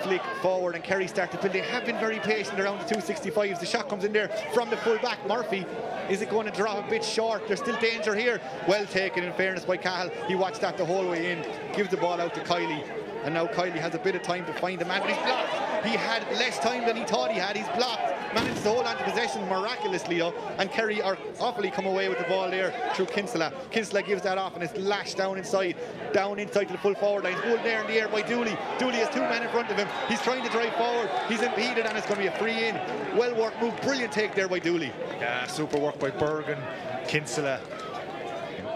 flick forward and Kerry start to build. They have been very patient around the 265s. The shot comes in there from the full back. Murphy, is it going to drop a bit short? There's still danger here. Well taken in fairness by Cahill. He watched that the whole way in. Gives the ball out to Kiely. And now Kiely has a bit of time to find the man, but he's blocked. He had less time than he thought he had. He's blocked. Manages to hold on to possession miraculously though. And Kerry are Offaly come away with the ball there through Kinsella. Kinsella gives that off and it's lashed down inside. Down inside to the full forward line. Pulled there in the air by Dooley. Dooley has two men in front of him. He's trying to drive forward. He's impeded and it's going to be a free in. Well worked move. Brilliant take there by Dooley. Yeah, super work by Bergin, Kinsella.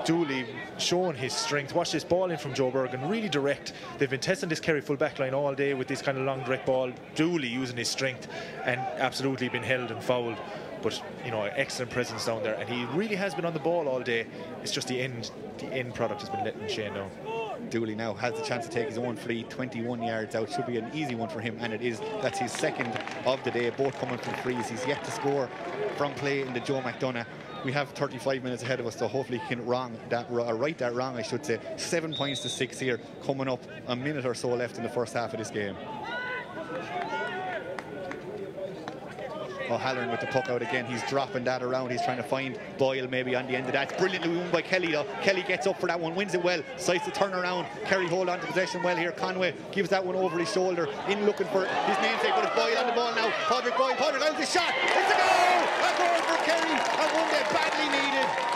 Dooley showing his strength. Watch this ball in from Joe Bergin, really direct. They've been testing this Kerry full back line all day with this kind of long direct ball. Dooley using his strength and absolutely been held and fouled. But you know, excellent presence down there, and he really has been on the ball all day. It's just the end, the end product has been letting Shane down. Dooley now has the chance to take his own free 21 yards out should be an easy one for him and it is that's his second of the day both coming from frees he's yet to score from play in the Joe McDonagh we have 35 minutes ahead of us so hopefully he can wrong that or right that wrong I should say. Seven points to six here coming up a minute or so left in the first half of this game O'Halloran with the puck out again. He's dropping that around. He's trying to find Boyle maybe on the end of that. Brilliantly won by Kelly though. Kelly gets up for that one, wins it well, decides to turn around. Kerry hold on to possession well here. Conway gives that one over his shoulder, in looking for his namesake, but it's Boyle on the ball now. Padraig Boyle, Padraig out the shot. It's a goal! A goal for Kerry, and one that badly needed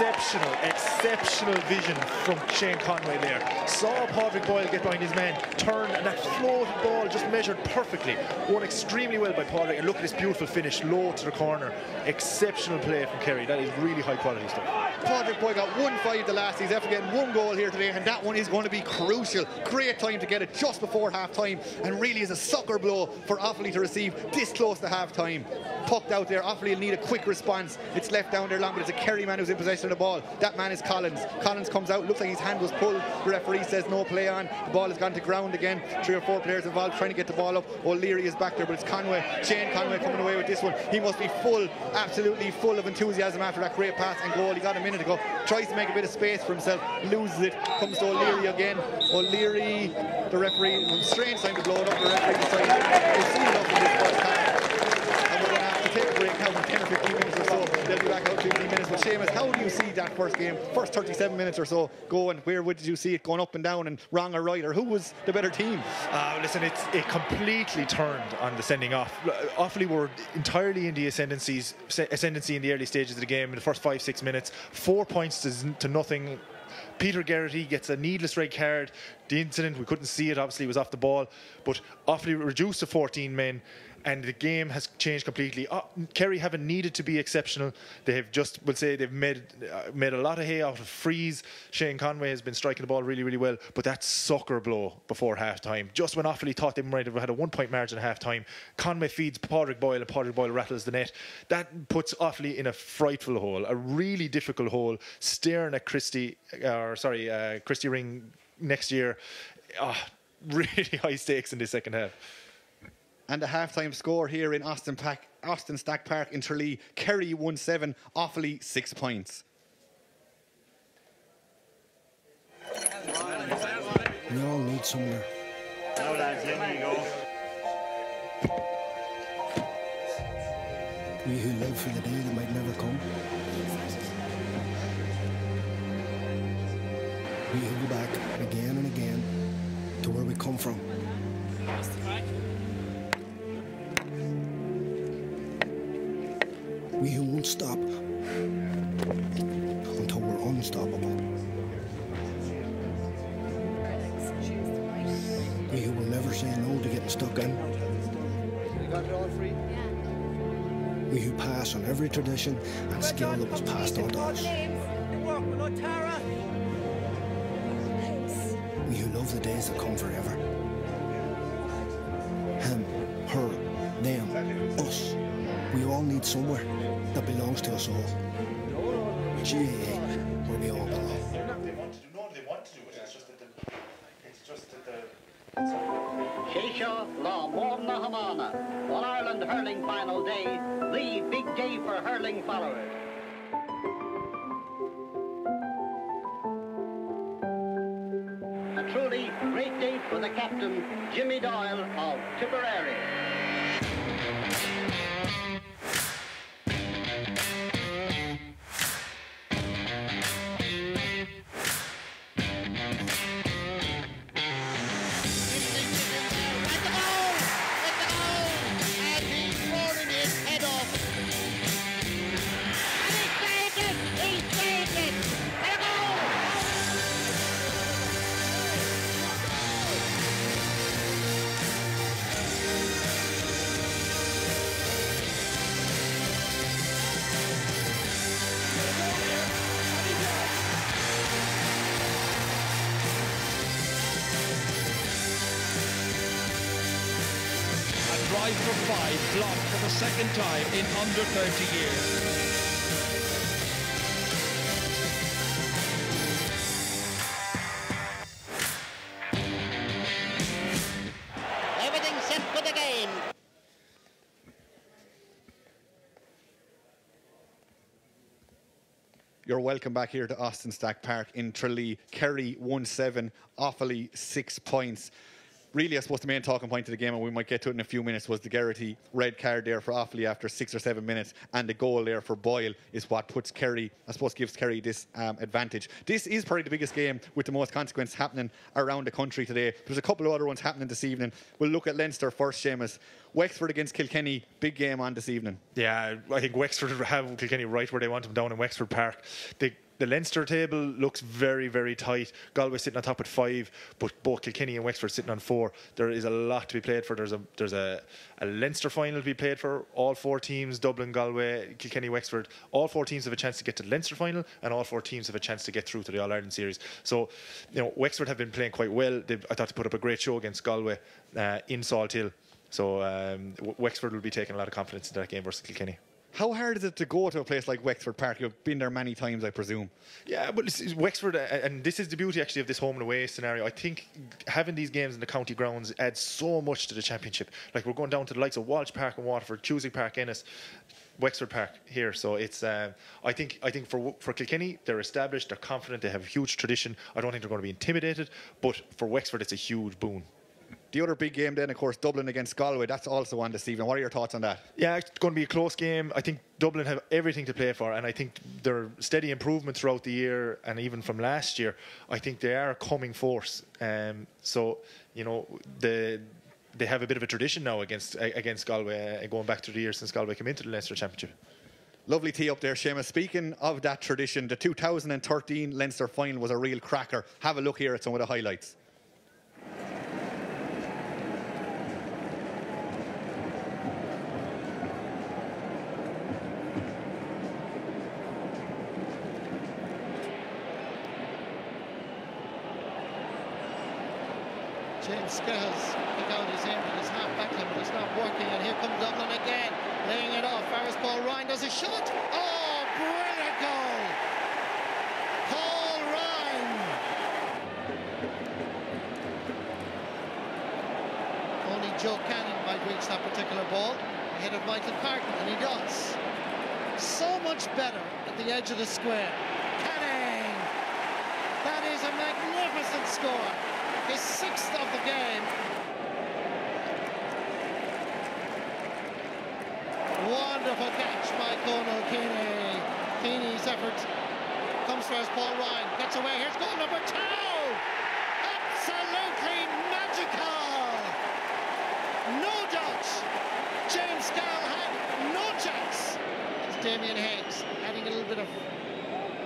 exceptional, exceptional vision from Shane Conway there. Saw Padraig Boyle get behind his man, turn, and that floated ball just measured perfectly. Won extremely well by Padraig. And look at this beautiful finish, low to the corner. Exceptional play from Kerry. That is really high quality stuff. Padraig Boyle got one five the last. He's after getting one goal here today, and that one is going to be crucial. Great time to get it just before half time, and really is a sucker blow for Offaly to receive this close to half time. Pucked out there. Offaly will need a quick response. It's left down there long, but it's a Kerry man who's in possession the ball. That man is Collins. Collins comes out, looks like his hand was pulled. The referee says no play on. The ball has gone to ground again. Three or four players involved trying to get the ball up. O'Leary is back there, but it's Conway. Shane Conway coming away with this one. He must be full, absolutely full of enthusiasm after that great pass and goal. He got a minute ago. Tries to make a bit of space for himself, loses it. Comes to O'Leary again. O'Leary, the referee, strange time to blow it up. The referee decided we've this first half. And we're going to have to take a break now for 10 or 15 minutes or so. They'll be back out 15 minutes. But Seamus, how do you see that first game, first 37 minutes or so going? Where would you see it going up and down and wrong or right? Or who was the better team? Uh, listen, it's, it completely turned on the sending off. Offaly were entirely in the ascendancies, ascendancy in the early stages of the game in the first five, six minutes. Four points to, to nothing. Peter Geraghty gets a needless red card. The incident, we couldn't see it, obviously, was off the ball. But Offaly reduced to 14 men and the game has changed completely. Uh, Kerry haven't needed to be exceptional. They have just, we'll say, they've made uh, made a lot of hay out of frees. Shane Conway has been striking the ball really, really well, but that sucker blow before half time, just when Offaly thought they might have had a one point margin at half time, Conway feeds Padraig Boyle and Padraig Boyle rattles the net. That puts Offaly in a frightful hole, a really difficult hole, staring at Christy, or sorry, uh, Ring next year. Oh, really high stakes in the second half. And the halftime score here in Austin, Pack, Austin Stack Park in Tralee, Kerry 1 7, Offaly 6 points. We all need somewhere. No, lads, in you go. We who live for the day that might never come. We who go back again and again to where we come from. We who won't stop until we're unstoppable. We who will never say no to getting stuck in. You got it all free? We who pass on every tradition and skill that was passed on to us. We who love the days that come forever. All need somewhere that belongs to us all. GAA, where we all belong. They want to do, no, they want to do it. It's just that the, it's just that the. Sheisha La Morna Hamana. On Ireland Hurling Final Day, the big day for hurling followers. A truly great day for the captain, Jimmy Doyle of Tipperary. The second time in under 30 years. Everything set for the game. You're welcome back here to Austin Stack Park in Tralee. Kerry 1 7, Offaly 6 points. Really, I suppose the main talking point of the game, and we might get to it in a few minutes, was the Geraghty red card there for Offaly after six or seven minutes, and the goal there for Boyle is what puts Kerry, I suppose, gives Kerry this um, advantage. This is probably the biggest game with the most consequence happening around the country today. There's a couple of other ones happening this evening. We'll look at Leinster first, Seamus. Wexford against Kilkenny, big game on this evening. Yeah, I think Wexford have Kilkenny right where they want them down in Wexford Park. The, the Leinster table looks very, very tight. Galway sitting on top at five, but both Kilkenny and Wexford sitting on four. There is a lot to be played for. There's a there's a, a Leinster final to be played for. All four teams, Dublin, Galway, Kilkenny, Wexford, all four teams have a chance to get to the Leinster final, and all four teams have a chance to get through to the All Ireland series. So, you know, Wexford have been playing quite well. They've, I thought they put up a great show against Galway uh, in Salt Hill. So um, Wexford will be taking a lot of confidence into that game versus Kilkenny. How hard is it to go to a place like Wexford Park? You've been there many times, I presume. Yeah, but Wexford, uh, and this is the beauty actually of this home and away scenario. I think having these games in the county grounds adds so much to the championship. Like we're going down to the likes of Walsh Park and Waterford, Cusack Park, Ennis. Wexford Park here, so it's. Um, I think. I think for for Kilkenny, they're established, they're confident, they have a huge tradition. I don't think they're going to be intimidated, but for Wexford, it's a huge boon. The other big game then, of course, Dublin against Galway. That's also on this evening. What are your thoughts on that? Yeah, it's going to be a close game. I think Dublin have everything to play for, and I think their steady improvement throughout the year and even from last year, I think they are a coming force. Um, so you know the. They have a bit of a tradition now against against Galway, uh, going back to the year since Galway came into the Leinster Championship. Lovely tee up there, Seamus. Speaking of that tradition, the 2013 Leinster final was a real cracker. Have a look here at some of the highlights. James Skehels pick out his end his half backline, but it's not working. And here comes Dublin again, laying it off. Ferris Paul Ryan does a shot. Oh, brilliant goal! Paul Ryan. Only Joe Canning might reach that particular ball ahead of Michael Parton, and he does. So much better at the edge of the square. Canning! That is a magnificent score his sixth of the game. Wonderful catch by Conal Keaney. Keaney's effort comes for us. Paul Ryan gets away. Here's goal number two. Absolutely magical. No doubt. James Scarl had no chance. It's Damien Hayes adding a little bit of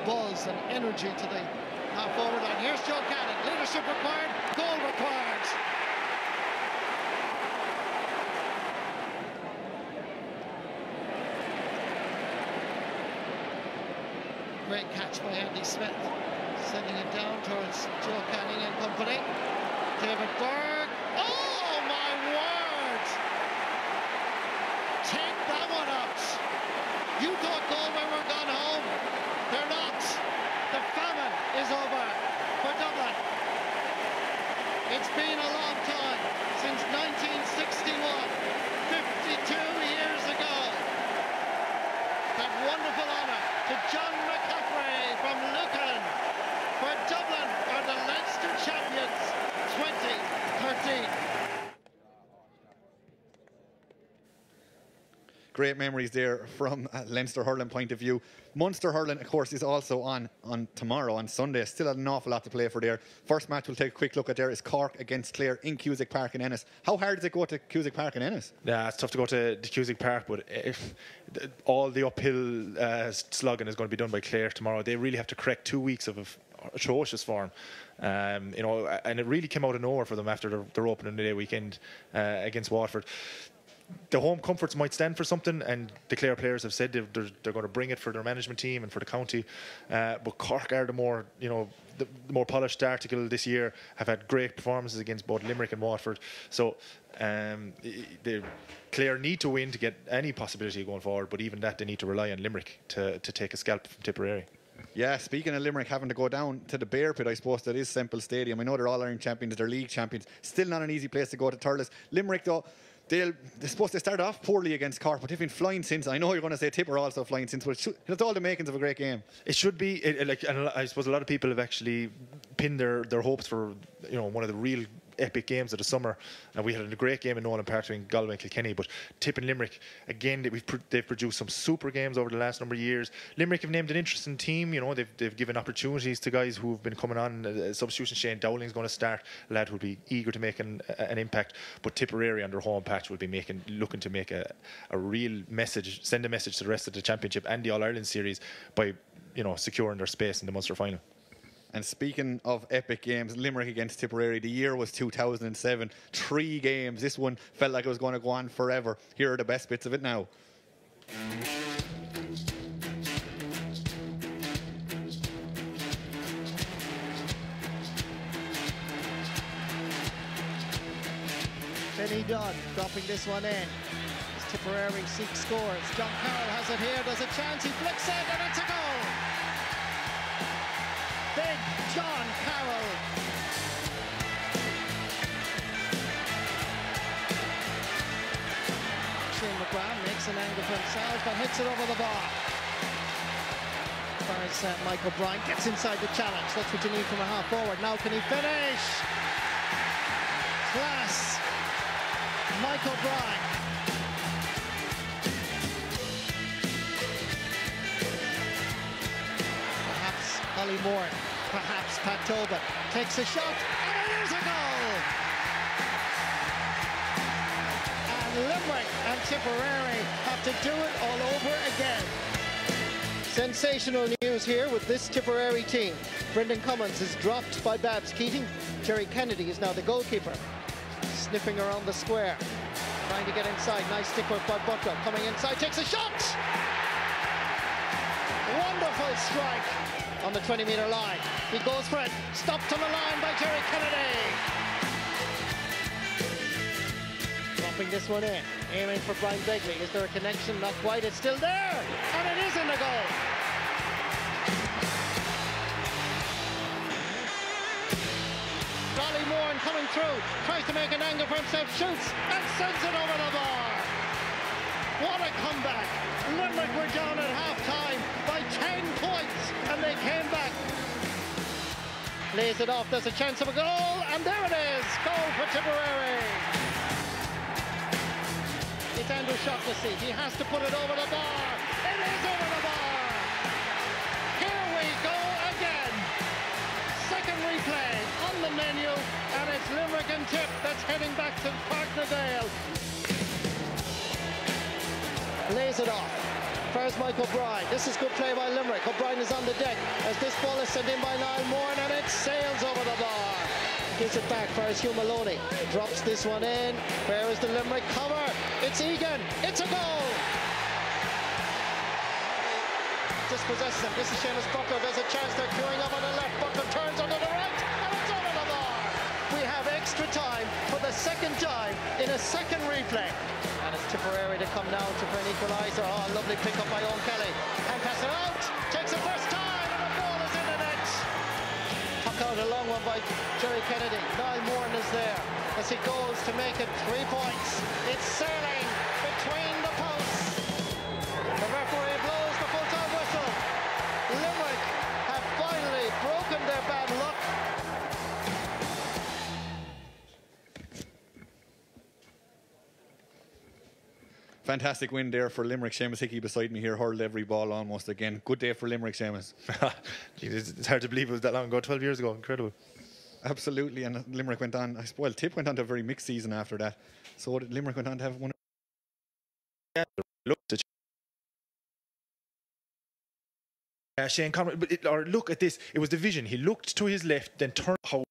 buzz and energy to the half forward line. Here's Joe Canning. Leadership required, goal required. Great catch by Andy Smith. Sending it down towards Joe Canning and company. David Burke. Oh my word! Take that one out. You thought Galway were gone home. They're not. The famine is over for Dublin. It's been a long time since 1961, 52 years ago. That wonderful honour to John McCaffrey from Lucan. For Dublin are the Leinster champions 2013. Great memories there from a Leinster hurling point of view. Munster hurling, of course, is also on on tomorrow, on Sunday. Still an awful lot to play for there. First match we'll take a quick look at there is Cork against Clare in Cusack Park in Ennis. How hard does it go to Cusack Park in Ennis? Yeah, it's tough to go to, to Cusack Park, but if all the uphill uh, slugging is going to be done by Clare tomorrow, they really have to correct two weeks of atrocious form. Um, you know, and it really came out of nowhere for them after their, their opening day weekend uh, against Waterford. The home comforts might stand for something, and the Clare players have said they're, they're, going to bring it for their management team and for the county. Uh, but Cork are the more, you know, the, the more polished article this year. Have had great performances against both Limerick and Waterford. So um, the Clare need to win to get any possibility of going forward. But even that, they need to rely on Limerick to, to take a scalp from Tipperary. Yeah, speaking of Limerick having to go down to the Bear Pit, I suppose that is Semple Stadium. I know they're All Ireland champions, they're league champions. Still not an easy place to go to Thurles. Limerick, though, they'll, they're supposed to start off poorly against Cork, but they've been flying since. I know you're going to say Tipper also flying since, but should, it's all the makings of a great game. It should be it, like, and I suppose a lot of people have actually pinned their, their hopes for you know one of the real epic games of the summer. And we had a great game in Nowlan Park between Galway and Kilkenny. But Tip and Limerick, again, they, we've, they've produced some super games over the last number of years. Limerick have named an interesting team. You know, they've, they've given opportunities to guys who've been coming on. Uh, substitution Shane Dowling's going to start, a lad who'll be eager to make an, an impact. But Tipperary under home patch will be making looking to make a, a real message, send a message to the rest of the championship and the All Ireland series by you know securing their space in the Munster final. And speaking of epic games, Limerick against Tipperary, the year was 2007. Three games. This one felt like it was going to go on forever. Here are the best bits of it now. Benny Dunne dropping this one in. As Tipperary seeks scores. John Carroll has it here. There's a chance. He flicks it and it's a goal. Himself but hits it over the bar. As uh, Michael Bryant gets inside the challenge. That's what you need from a half forward. Now can he finish? Class. Michael Bryant. Perhaps Ollie Moran, perhaps Pat Tobin takes a shot, and it is a goal! Limerick and Tipperary have to do it all over again. Sensational news here with this Tipperary team. Brendan Cummins is dropped by Babs Keating. Gerry Kennedy is now the goalkeeper. Sniffing around the square. Trying to get inside. Nice stick work by Butler. Coming inside, takes a shot! Wonderful strike on the 20 metre line. He goes for it. Stopped on the line by Gerry Kennedy. This one in. Aiming for Brian Begley. Is there a connection? Not quite. It's still there. And it is in the goal. Dolly Moore coming through. Tries to make an angle for himself. Shoots and sends it over the bar. What a comeback. Limerick were down at half-time by 10 points and they came back. Lays it off. There's a chance of a goal and there it is. Goal for Tipperary. It's Andrew. He has to put it over the bar. It is over the bar. Here we go again. Second replay on the menu, and it's Limerick and Tip that's heading back to Park Nadale. Lays it off. First Mike O'Brien. This is good play by Limerick. O'Brien is on the deck as this ball is sent in by Niall Moran and it sails over the bar. Gives it back for Hugh Maloney. Drops this one in. Where is the Limerick? It's Egan. It's a goal. Dispossesses him. This is Seamus Buckler. There's a chance they're queuing up on the left. Buckler turns under the right and it's over the bar. We have extra time for the second time in a second replay. And it's Tipperary to come now to for an equaliser. Oh, lovely pick up by Eoin Kelly. And pass it out. Takes it first time and the ball is in the net. Tuck out a long one by Gerry Kennedy. Niall Moran is there as he goes to make it three points. It's sailing between the posts. The referee blows the full-time whistle. Limerick have finally broken their bad luck. Fantastic win there for Limerick. Seamus Hickey beside me here hurled every ball almost again. Good day for Limerick, Seamus. It's hard to believe it was that long ago, 12 years ago. Incredible. Absolutely. And Limerick went on, I suppose, Tip went on to a very mixed season after that. So did Limerick went on to have one. Look, the uh, Shane Conway, but it, or look at this. It was the vision. He looked to his left, then turned. How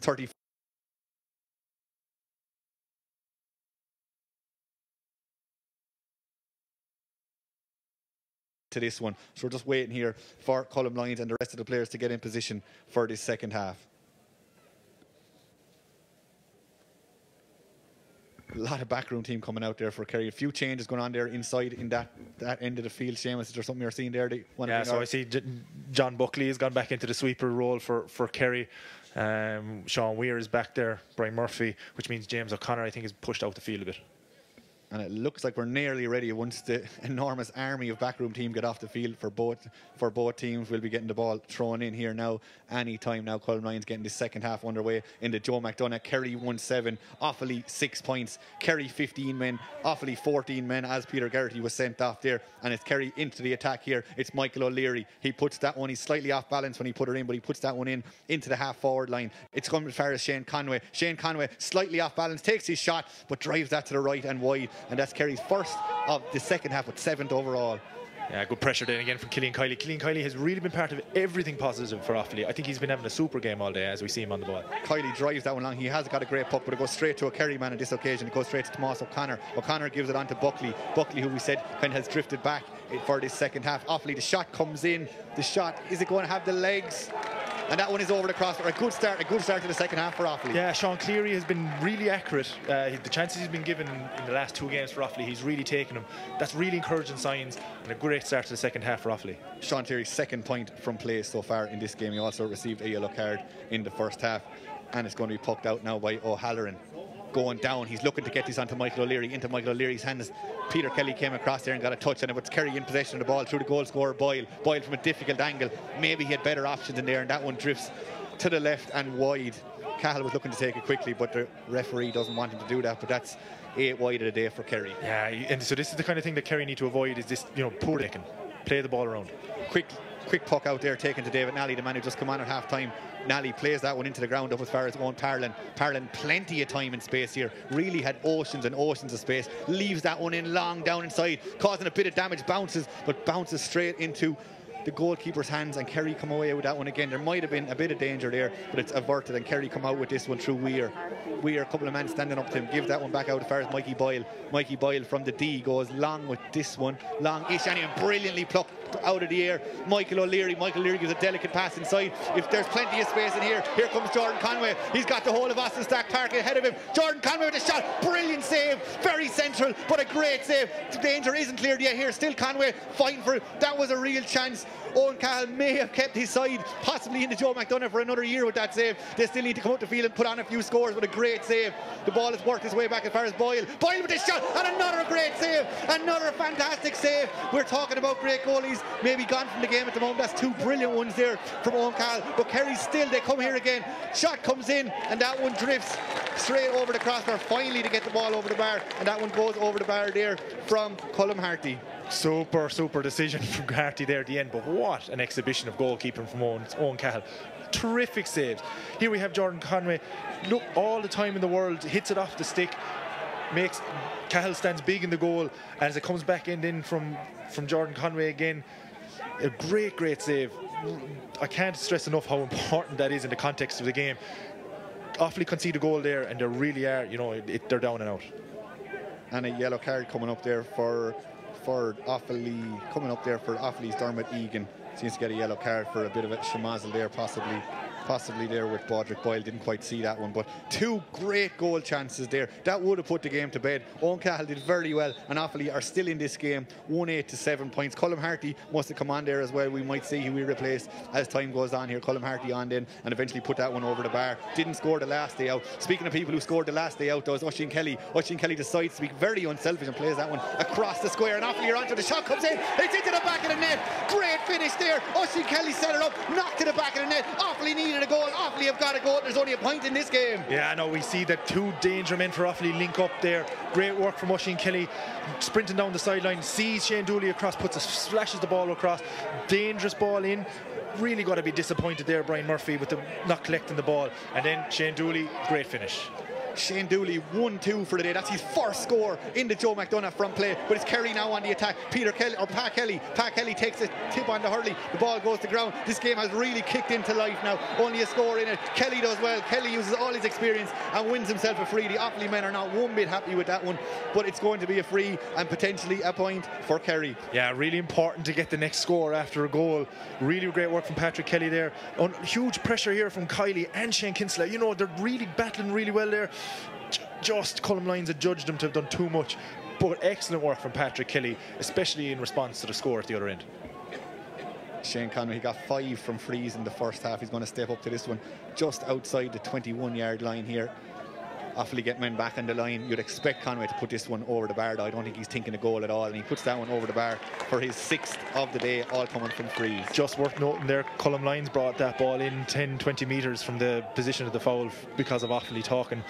30 to this one. So we're just waiting here for Colm Lyons and the rest of the players to get in position for this second half. A lot of backroom team coming out there for Kerry. A few changes going on there inside in that, that end of the field. Seamus, is there something you're seeing there? That you Yeah, so out? I see J- John Buckley has gone back into the sweeper role for, for Kerry. Um, Sean Weir is back there, Brian Murphy, which means James O'Connor, I think, is pushed out the field a bit. And it looks like we're nearly ready once the enormous army of backroom team get off the field for both for both teams. We'll be getting the ball thrown in here now any time now. Colin Ryan's getting the second half underway in the Joe McDonagh. Kerry 1-7 Offaly 6 points. Kerry 15 men Offaly 14 men as Peter Geraghty was sent off there. And it's Kerry into the attack here. It's Michael O'Leary. He puts that one he's slightly off balance when he put it in but he puts that one in into the half forward line. It's coming as far as Shane Conway. Shane Conway slightly off balance takes his shot but drives that to the right and wide and that's Kerry's first of the second half but seventh overall Yeah, good pressure then again from Killian Kiely. Killian Kiely has really been part of everything positive for Offaly. I think he's been having a super game all day as we see him on the ball. Kiely drives that one along. He has got a great puck, but it goes straight to a Kerry man on this occasion. It goes straight to Tomas O'Connor. O'Connor gives it on to Buckley. Buckley, who we said kind of has drifted back for this second half. Offaly, the shot comes in. The shot, is it going to have the legs? And that one is over the crossbar. A good start, a good start to the second half for Offaly. Yeah, Sean Cleary has been really accurate. Uh, the chances he's been given in the last two games for Offaly, he's really taken them. That's really encouraging signs and a great start to the second half for Offaly. Sean Cleary's second point from play so far in this game. He also received a yellow card in the first half. And it's going to be pucked out now by O'Halloran. Going down, he's looking to get this onto Michael O'Leary, into Michael O'Leary's hands. Peter Kelly came across there and got a touch on it, but it's Kerry in possession of the ball through the goal scorer Boyle. Boyle from a difficult angle. Maybe he had better options in there, and that one drifts to the left and wide. Cahill was looking to take it quickly, but the referee doesn't want him to do that. But that's eight wide of the day for Kerry. Yeah, and so this is the kind of thing that Kerry need to avoid is this, you know, poor taking. Play the ball around. quick quick puck out there taken to David Nally, the man who just come on at half time. Nally plays that one into the ground up as far as Owen Parlin. Parlin, plenty of time and space here. Really had oceans and oceans of space. Leaves that one in long down inside, causing a bit of damage. Bounces, but bounces straight into the goalkeeper's hands and Kerry come away with that one again. There might have been a bit of danger there, but it's averted and Kerry come out with this one through Weir. Weir, a couple of men standing up to him, give that one back out as far as Mikey Boyle. Mikey Boyle from the D goes long with this one, long-ish and brilliantly plucked out of the air. Michael O'Leary, Michael O'Leary gives a delicate pass inside. If there's plenty of space in here, here comes Jordan Conway. He's got the whole of Austin Stack Park ahead of him. Jordan Conway with a shot, brilliant save, very central, but a great save. The danger isn't cleared yet here. Still Conway fighting for it. That was a real chance. Owen Cahill may have kept his side, possibly into Joe McDonagh for another year with that save. They still need to come out the field and put on a few scores with a great save. The ball has worked its way back as far as Boyle. Boyle with a shot and another great save. Another fantastic save. We're talking about great goalies, maybe gone from the game at the moment. That's two brilliant ones there from Owen Cahill. But Kerry still, they come here again. Shot comes in and that one drifts straight over the crossbar finally to get the ball over the bar. And that one goes over the bar there from Colm Harty. Super, super decision from Garty there at the end, but what an exhibition of goalkeeping from Owen, Owen Cahill. Terrific saves. Here we have Jordan Conway. Look, all the time in the world, hits it off the stick. makes Cahill stands big in the goal, and as it comes back in, in from from Jordan Conway again, a great, great save. I can't stress enough how important that is in the context of the game. Offaly concede a goal there, and they really are, you know, it, they're down and out. And a yellow card coming up there for for Offaly, coming up there for Offaly's Dermot Egan. Seems to get a yellow card for a bit of a schmazel there, possibly possibly there with Padraig Boyle. Didn't quite see that one, but two great goal chances there. That would have put the game to bed. Owen Cahill did very well, and Offaly are still in this game, 1 8 to 7 points. Colm Harty must have come on there as well. We might see who we replace as time goes on here. Colm Harty on then, and eventually put that one over the bar. Didn't score the last day out. Speaking of people who scored the last day out, though, was Oisin Kelly. Oisin Kelly decides to be very unselfish and plays that one across the square, and Offaly are onto the shot comes in. It's into the back of the net. Great finish there. Oisin Kelly set it up, knocked to the back of the net. Offaly needed a goal. Offaly have got a goal. There's only a point in this game. Yeah, no, we see that two danger men for Offaly link up there. Great work from Oisin Kelly, sprinting down the sideline, sees Shane Dooley across, puts a, flashes the ball across. Dangerous ball in. Really got to be disappointed there, Brian Murphy, with the not collecting the ball. And then Shane Dooley, great finish. Shane Dooley 1-2 for the day. That's his first score in the Joe McDonagh front play. But it's Kerry now on the attack. Peter Kelly or Pat Kelly. Pat Kelly takes a tip on the Hurley. The ball goes to ground. This game has really kicked into life now. Only a score in it. Kelly does well. Kelly uses all his experience and wins himself a free. The Offaly men are not one bit happy with that one, but it's going to be a free and potentially a point for Kerry. Yeah, really important to get the next score after a goal. Really great work from Patrick Kelly there. On huge pressure here from Kiely and Shane Kinsella. You know, they're really battling really well there just Colm Lyons had judged him to have done too much. But excellent work from Patrick Kelly, especially in response to the score at the other end. Shane Conway, he got five from frees in the first half. He's going to step up to this one just outside the 21 yard line here. Offaly get men back on the line. You'd expect Conway to put this one over the bar, though. I don't think he's thinking a goal at all. And he puts that one over the bar for his sixth of the day, all coming from frees. Just worth noting there, Colm Lyons brought that ball in 10, 20 metres from the position of the foul because of Offaly talking.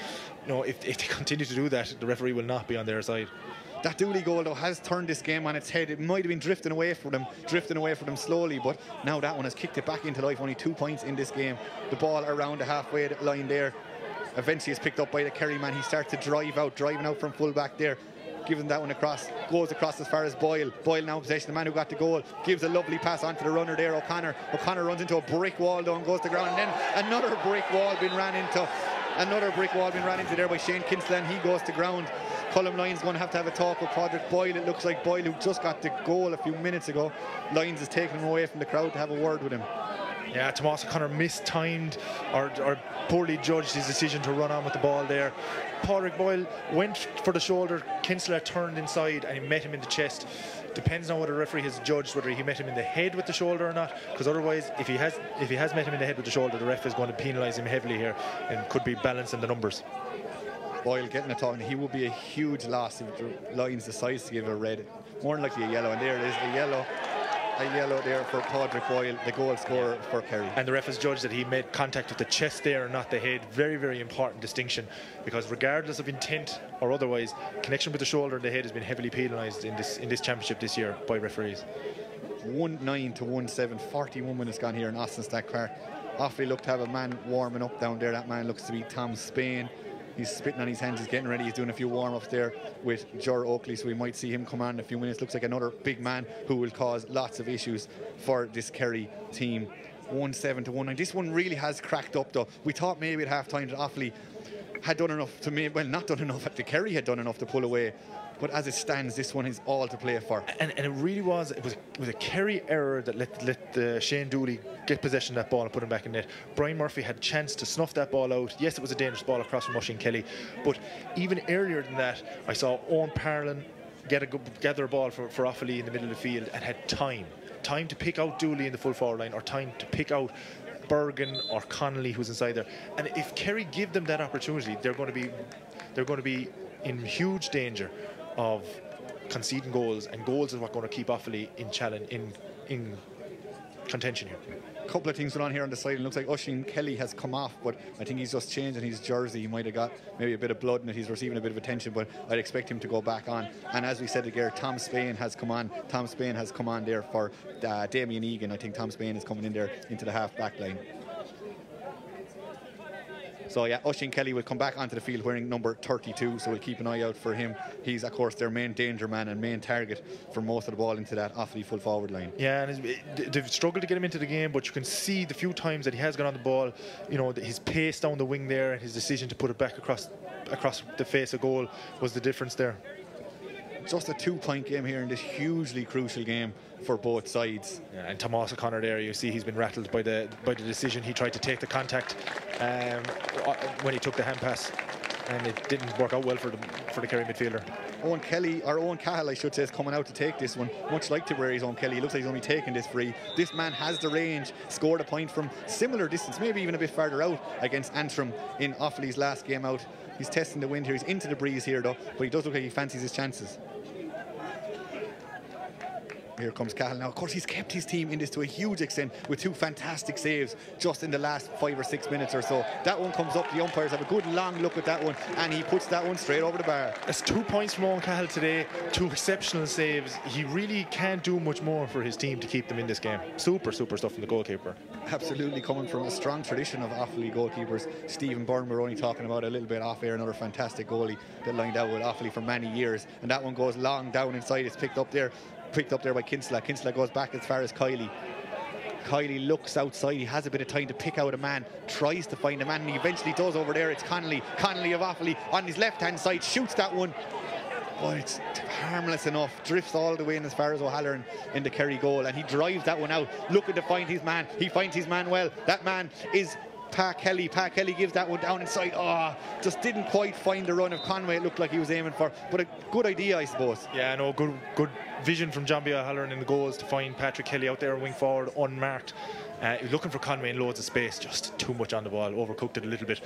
You know, if, if they continue to do that, the referee will not be on their side that Dooley goal though has turned this game on its head. It might have been drifting away from them, drifting away from them slowly, but now that one has kicked it back into life. Only two points in this game. The ball around the halfway line there. Eventually is picked up by the Kerry man. He starts to drive out, driving out from full back there. Giving that one across, goes across as far as Boyle. Boyle now possession, the man who got the goal, gives a lovely pass onto the runner there, O'Connor. O'Connor runs into a brick wall though and goes to ground. And then another brick wall being ran into. Another brick wall being ran into there by Shane Kinsella and he goes to ground. Colm Lyons going to have to have a talk with Padraig Boyle. It looks like Boyle, who just got the goal a few minutes ago, Lyons is taking him away from the crowd to have a word with him. Yeah, Tomas O'Connor mistimed or, or poorly judged his decision to run on with the ball there. Padraig Boyle went for the shoulder. Kinsella turned inside and he met him in the chest. Depends on what the referee has judged whether he met him in the head with the shoulder or not. Because otherwise, if he has if he has met him in the head with the shoulder, the ref is going to penalise him heavily here and could be balancing the numbers. Boyle getting a talk, he would be a huge loss if the Lyons decides to give a red. More than likely a yellow, and there it is, a yellow a yellow there for Padraig Boyle, the goal scorer for Kerry. And the ref has judged that he made contact with the chest there and not the head. Very, very important distinction because regardless of intent or otherwise, connection with the shoulder and the head has been heavily penalised in this in this championship this year by referees. 1 9 to 1 7, 41 minutes gone here in Austin Stack Park. Offaly look to have a man warming up down there. That man looks to be Tom Spain. He's spitting on his hands, he's getting ready, he's doing a few warm ups there with Jor Oakley, so we might see him come on in a few minutes. Looks like another big man who will cause lots of issues for this Kerry team. 1 7 to 1 9. This one really has cracked up though. We thought maybe at half time that Offaly had done enough to me, well, not done enough, the Kerry had done enough to pull away but as it stands, this one is all to play for. And, and it really was. It was it was a Kerry error that let let uh, Shane Dooley get possession of that ball and put him back in net. Brian Murphy had a chance to snuff that ball out. Yes, it was a dangerous ball across from Oisin Kelly, but even earlier than that, I saw Owen Parlin get a gather a ball for, for Offaly in the middle of the field and had time. Time to pick out Dooley in the full forward line or time to pick out Bergin or Conneely who's inside there. And if Kerry give them that opportunity, they're going to be they're going to be in huge danger of conceding goals, and goals is what's going to keep Offaly in challenge in in contention here. A couple of things going on here on the side. It looks like Oisin Kelly has come off, but I think he's just changing his jersey. He might have got maybe a bit of blood in it. He's receiving a bit of attention, but I'd expect him to go back on. And as we said again, Tom Spain has come on. Tom Spain has come on there for uh, Damien Egan. I think Tom Spain is coming in there into the half back line. So yeah, Oisin Kelly will come back onto the field wearing number 32, so we'll keep an eye out for him. He's of course their main danger man and main target for most of the ball into that Offaly full forward line. Yeah, and they've struggled to get him into the game, but you can see the few times that he has gone on the ball, you know, his pace down the wing there and his decision to put it back across across the face of goal was the difference there. Just a two-point game here in this hugely crucial game for both sides. Yeah, and Tomas O'Connor there, you see he's been rattled by the by the decision. He tried to take the contact um, uh, when he took the hand pass, and it didn't work out well for the for the Kerry midfielder. Owen Kelly, or Owen Cahill, I should say, is coming out to take this one. Much like Tiberry's Eoin Kelly, he looks like he's only taking this free. This man has the range, scored a point from similar distance, maybe even a bit farther out against Antrim in Offaly's last game out. He's testing the wind here. He's into the breeze here, though, but he does look like he fancies his chances. Here comes Cahill now. Of course, he's kept his team in this to a huge extent with two fantastic saves just in the last five or six minutes or so. That one comes up. The umpires have a good long look at that one, and he puts that one straight over the bar. That's two points from Owen Cahill today, two exceptional saves. He really can't do much more for his team to keep them in this game. Super, super stuff from the goalkeeper. absolutely coming from a strong tradition of Offaly goalkeepers. Stephen Byrne, we're only talking about a little bit off air, another fantastic goalie that lined out with Offaly for many years. And that one goes long down inside. It's picked up there, picked up there by Kinsella. Kinsella goes back as far as Kiely. Kiely looks outside. He has a bit of time to pick out a man, tries to find a man, and he eventually does over there. It's Connolly. Connolly of Offaly on his left hand side shoots that one. But it's harmless enough. Drifts all the way in as far as O'Halloran in the Kerry goal, and he drives that one out, looking to find his man. He finds his man well. That man is Pa Kelly. Pat Kelly gives that one down inside. Oh, just didn't quite find the run of Conway. It looked like he was aiming for, but a good idea, I suppose. Yeah, no, good good vision from John B. O'Halloran in the goals to find Patrick Kelly out there wing forward unmarked. Uh, looking for Conway in loads of space, just too much on the ball, overcooked it a little bit.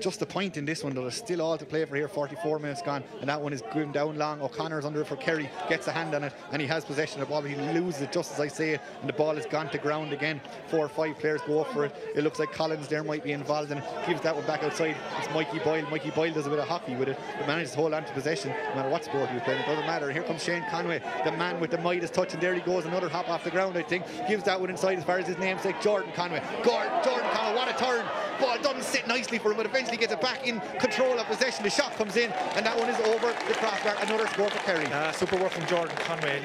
Just a point in this one. There's still all to play for here. 44 minutes gone, and that one is going down long. O'Connor's under it for Kerry, gets a hand on it, and he has possession of the ball. He loses it just as I say it, and the ball has gone to ground again. Four or five players go up for it. It looks like Collins there might be involved, and gives that one back outside. It's Mikey Boyle. Mikey Boyle does a bit of hockey with it, but manages to hold on to possession no matter what sport you're playing. It doesn't matter. And here comes Shane Conway, the man with the Midas touch, and there he goes. Another hop off the ground, I think. Gives that one inside as far as his namesake, Jordan Conway. Gordon, Jordan Conway, what a turn! Ball doesn't sit nicely for him, but eventually gets it back in control of possession. The shot comes in, and that one is over the crossbar. Another score for Kerry. Uh, super work from Jordan Conway.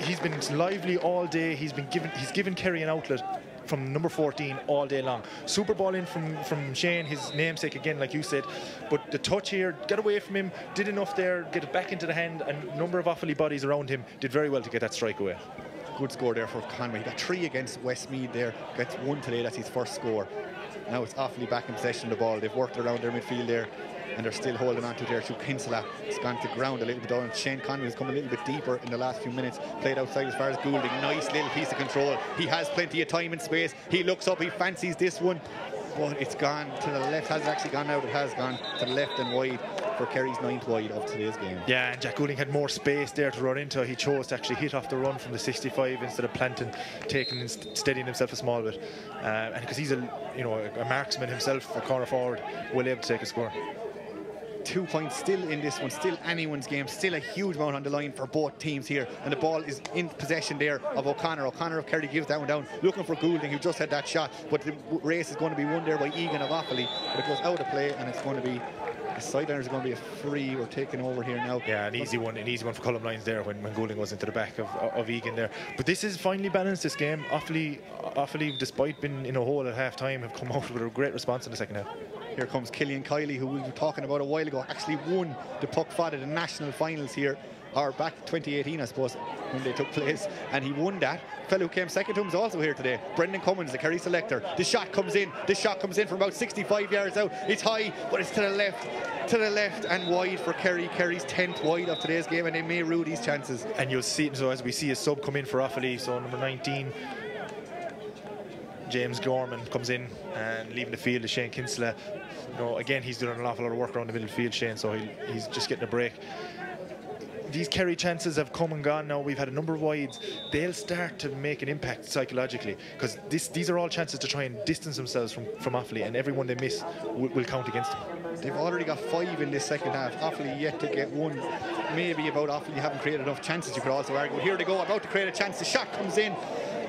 He's been lively all day. He's been given he's given Kerry an outlet from number 14 all day long. Super ball in from, from Shane, his namesake again, like you said. But the touch here, get away from him, did enough there, get it back into the hand, and a number of Offaly bodies around him did very well to get that strike away. Good score there for Conway. He got three against Westmeath there. Gets one today. That's his first score. Now it's Offaly back in possession of the ball. They've worked around their midfield there. And they're still holding on to their two. Kinsella. It's gone to ground a little bit down. Shane Conway has come a little bit deeper in the last few minutes. Played outside as far as Goulding. Nice little piece of control. He has plenty of time and space. He looks up. He fancies this one. But it's gone to the left. Has it actually gone out? It has gone to the left and wide for Kerry's ninth wide of today's game. Yeah, and Jack Goulding had more space there to run into. He chose to actually hit off the run from the 65 instead of planting, taking and steadying himself a small bit. Uh, and because he's a you know a marksman himself, a corner forward, will able to take a score. two points still in this one, still anyone's game, still a huge amount on the line for both teams here. And the ball is in possession there of O'Connor. O'Connor of Kerry gives that one down, looking for Goulding, who just had that shot. But the race is going to be won there by Egan of Offaly. But it goes out of play, and it's going to be. The sideliners are going to be a free. We're taking over here now. Yeah, an easy one, an easy one for Colm Lyons there when, when Goulding was into the back of, of Egan there. But this is finally balanced this game. Offaly, Offaly, despite being in a hole at half time, have come out with a great response in the second half. Here comes Killian Kiely, who we were talking about a while ago, actually won the Poc Fada, the national finals here, or back 2018, I suppose, when they took place, and he won that. fellow who came second to him is also here today, Brendan Cummins, the Kerry selector. The shot comes in, the shot comes in from about 65 yards out. It's high, but it's to the left, to the left and wide for Kerry. Kerry's 10th wide of today's game, and they may rue these chances. And you'll see, so as we see a sub come in for Offaly, so number 19, James Gorman comes in and leaving the field is Shane Kinsella. You know, again, he's doing an awful lot of work around the middle field, Shane, so he, he's just getting a break. These Kerry chances have come and gone now. We've had a number of wides. They'll start to make an impact psychologically because these are all chances to try and distance themselves from, from Offaly, and every one they miss will, will count against them. They've already got five in this second half. Offaly yet to get one. Maybe about Offaly haven't created enough chances, you could also argue. Here they go, about to create a chance. The shot comes in.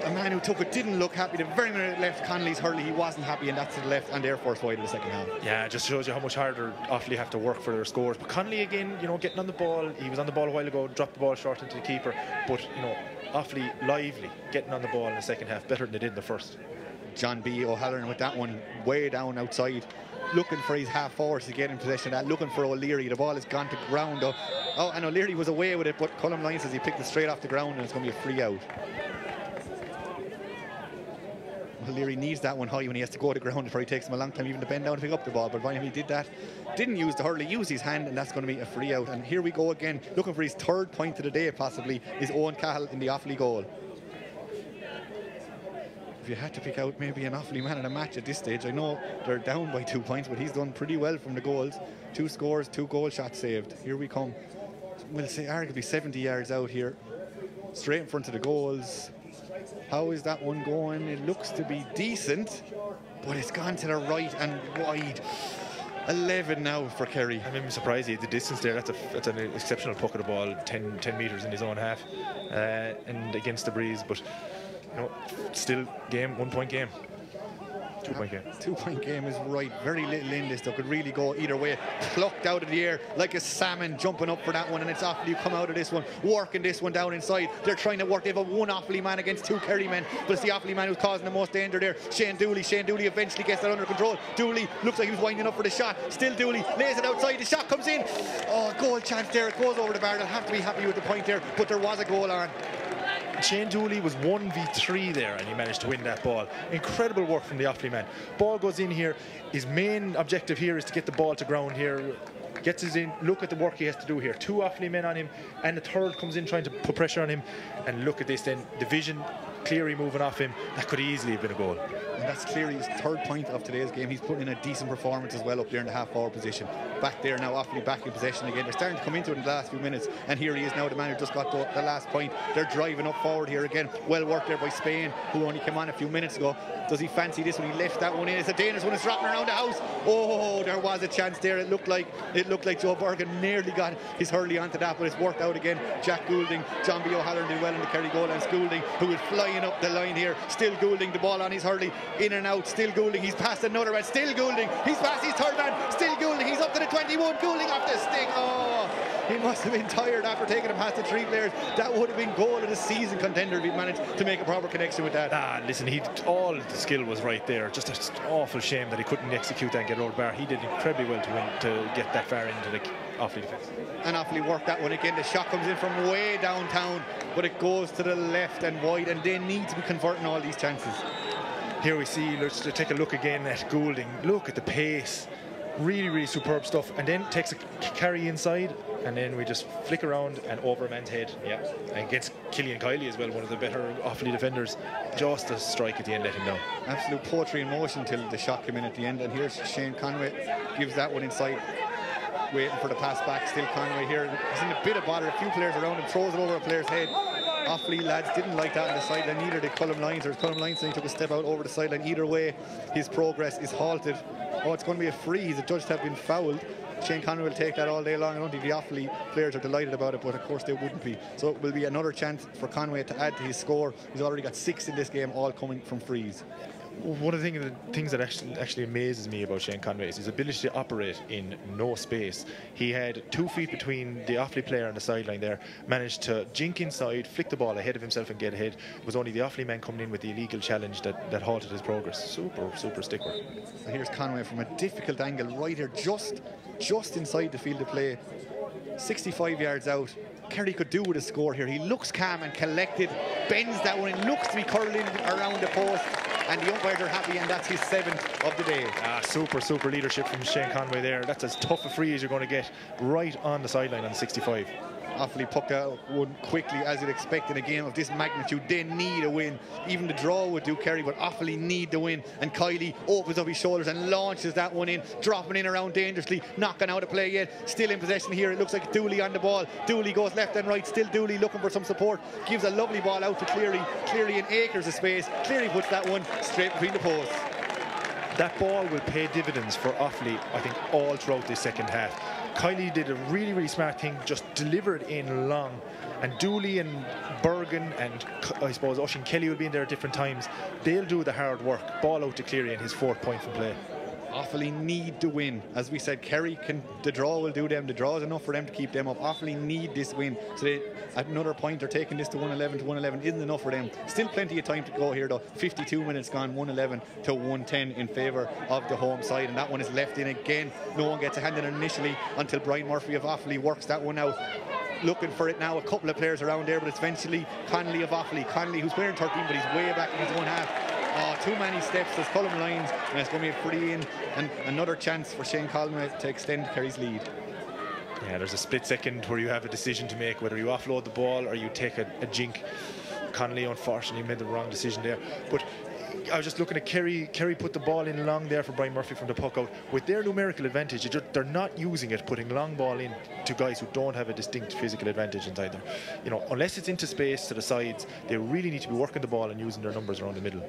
A man who took it didn't look happy. The very minute it left Connolly's hurley, he wasn't happy, and that's to the left, and their first wide of the second half. Yeah, it just shows you how much harder Offaly have to work for their scores. But Connolly again, you know, getting on the ball. He was on the ball a while ago, dropped the ball short into the keeper. But you know, Offaly lively, getting on the ball in the second half, better than they did in the first. John B. O'Halloran with that one way down outside, looking for his half forwards to get in possession of that, looking for O'Leary. The ball has gone to ground. Though. Oh, and O'Leary was away with it, but Colm Lyons says he picked it straight off the ground and it's going to be a free out. O'Leary needs that one high when he has to go to ground. It probably takes him a long time even to bend down to pick up the ball. But when he did that, didn't use the hurley, used his hand, and that's going to be a free out. And here we go again, looking for his third point of the day, possibly, is Owen Cahill in the Offaly goal. If you had to pick out maybe an Offaly man in a match at this stage, I know they're down by two points, but he's done pretty well from the goals. Two scores, two goal shots saved. Here we come. We'll say arguably 70 yards out here, straight in front of the goals. How is that one going? It looks to be decent, but it's gone to the right and wide. 11 now for Kerry. I mean, surprised the distance there. That's a that's an exceptional puck of the ball, 10, 10 meters in his own half, uh, and against the breeze. But you know, still game, one point game. Two point game. Two point game is right. Very little in this. Though could really go either way. Plucked out of the air like a salmon jumping up for that one, and it's Offaly come out of this one, working this one down inside. They're trying to work. They have a one Offaly man against two Kerry men, but it's the Offaly man who's causing the most danger there. Shane Dooley. Shane Dooley eventually gets that under control. Dooley looks like he was winding up for the shot. Still Dooley lays it outside. The shot comes in. Oh, goal chance there. It goes over the bar. They'll have to be happy with the point there, but there was a goal on. Shane Dooley was 1v3 there and he managed to win that ball. Incredible work from the Offaly man. Ball goes in here. His main objective here is to get the ball to ground here. Gets his in, look at the work he has to do here. Two Offaly men on him, and the third comes in trying to put pressure on him. And look at this then, division Cleary moving off him. That could easily have been a goal. And that's clearly his third point of today's game. He's putting in a decent performance as well up there in the half forward position. Back there now, Offaly back in possession again. They're starting to come into it in the last few minutes. And here he is now, the man who just got the, the last point. They're driving up forward here again. Well worked there by Spain, who only came on a few minutes ago. Does he fancy this when he left that one in? It's a dangerous one. It's wrapping around the house. Oh, there was a chance there. It looked like it looked like Joe Bergin nearly got his hurley onto that, but it's worked out again. Jack Goulding, John B. O'Halloran did well in the Kerry goal, and Goulding, who is flying up the line here. Still Goulding, the ball on his hurley, in and out. Still Goulding, he's past another man. Still Goulding, he's past his third man. Still Goulding, he's up to the 21. Goulding off the stick. Oh, he must have been tired after taking him past the three players. That would have been goal of the season contender if he'd managed to make a proper connection with that. Ah, listen, he all the skill was right there. Just an awful shame that he couldn't execute that and get over bar. He did incredibly well to win to get that far into the Offaly defence. And Offaly worked that one again. The shot comes in from way downtown, but it goes to the left and wide, and they need to be converting all these chances. Here we see, let's take a look again at Goulding. Look at the pace. Really, really superb stuff. And then takes a carry inside, and then we just flick around and over a man's head. Yeah. And against Killian Kiely as well, one of the better Offaly defenders. Just a strike at the end, let him down. Absolute poetry in motion till the shot came in at the end. And here's Shane Conway, gives that one inside. Waiting for the pass back, still Conway here. He's in a bit of bother. A few players around him, throws it over a player's head. Offaly lads didn't like that on the sideline, neither did Colm Lyons. Or Lyons he took a step out over the sideline. Either way, his progress is halted. Oh, it's going to be a freeze. The judges have been fouled. Shane Conway will take that all day long. I don't think the Offaly players are delighted about it, but of course they wouldn't be. So it will be another chance for Conway to add to his score. He's already got six in this game, all coming from frees. One of the, thing, the things that actually, actually amazes me about Shane Conway is his ability to operate in no space. He had two feet between the Offaly player and the sideline there, managed to jink inside, flick the ball ahead of himself and get ahead. It was only the Offaly man coming in with the illegal challenge that, that halted his progress. Super, super stick work. So here's Conway from a difficult angle right here, just, just inside the field of play. 65 yards out. Kerry could do with a score here. He looks calm and collected, bends that one, looks to be curling around the post, and the umpires are happy, and that's his seventh of the day. Ah, super, super leadership from Shane Conway there. That's as tough a free as you're going to get right on the sideline on 65. Offaly pucked out quickly as you'd expect in a game of this magnitude. They need a win. Even the draw would do Kerry, but Offaly need the win. And Kiely opens up his shoulders and launches that one in, dropping in around dangerously, knocking out a play yet. Still in possession here. It looks like Dooley on the ball. Dooley goes left and right. Still Dooley looking for some support. Gives a lovely ball out to Cleary. Cleary in acres of space. Cleary puts that one straight between the posts. That ball will pay dividends for Offaly, I think, all throughout this second half. Kiely did a really, really smart thing, just delivered in long. And Dooley and Bergin and I suppose Oisin Kelly will be in there at different times. They'll do the hard work. Ball out to Cleary and his fourth point from play. Offaly need to win. As we said, Kerry can the draw will do them. The draw is enough for them to keep them up. Offaly need this win. So they, at another point, they're taking this to 111 to 111 isn't enough for them. Still plenty of time to go here though. 52 minutes gone, 111 to 110 in favour of the home side, and that one is left in again. No one gets a hand in initially until Brian Murphy of Offaly works that one out looking for it now. A couple of players around there, but it's eventually Connolly of Offaly. Connolly, who's wearing 13, but he's way back in his own half. Oh, too many steps. There's Colm Lyons, and it's going to be a free in, and another chance for Shane Conway to extend Kerry's lead. Yeah, there's a split second where you have a decision to make whether you offload the ball or you take a, a jink. Connolly unfortunately made the wrong decision there. But I was just looking at Kerry. Kerry put the ball in long there for Brian Murphy from the puck out. With their numerical advantage, they're not using it, putting long ball in to guys who don't have a distinct physical advantage inside them. You know, unless it's into space to the sides, they really need to be working the ball and using their numbers around the middle.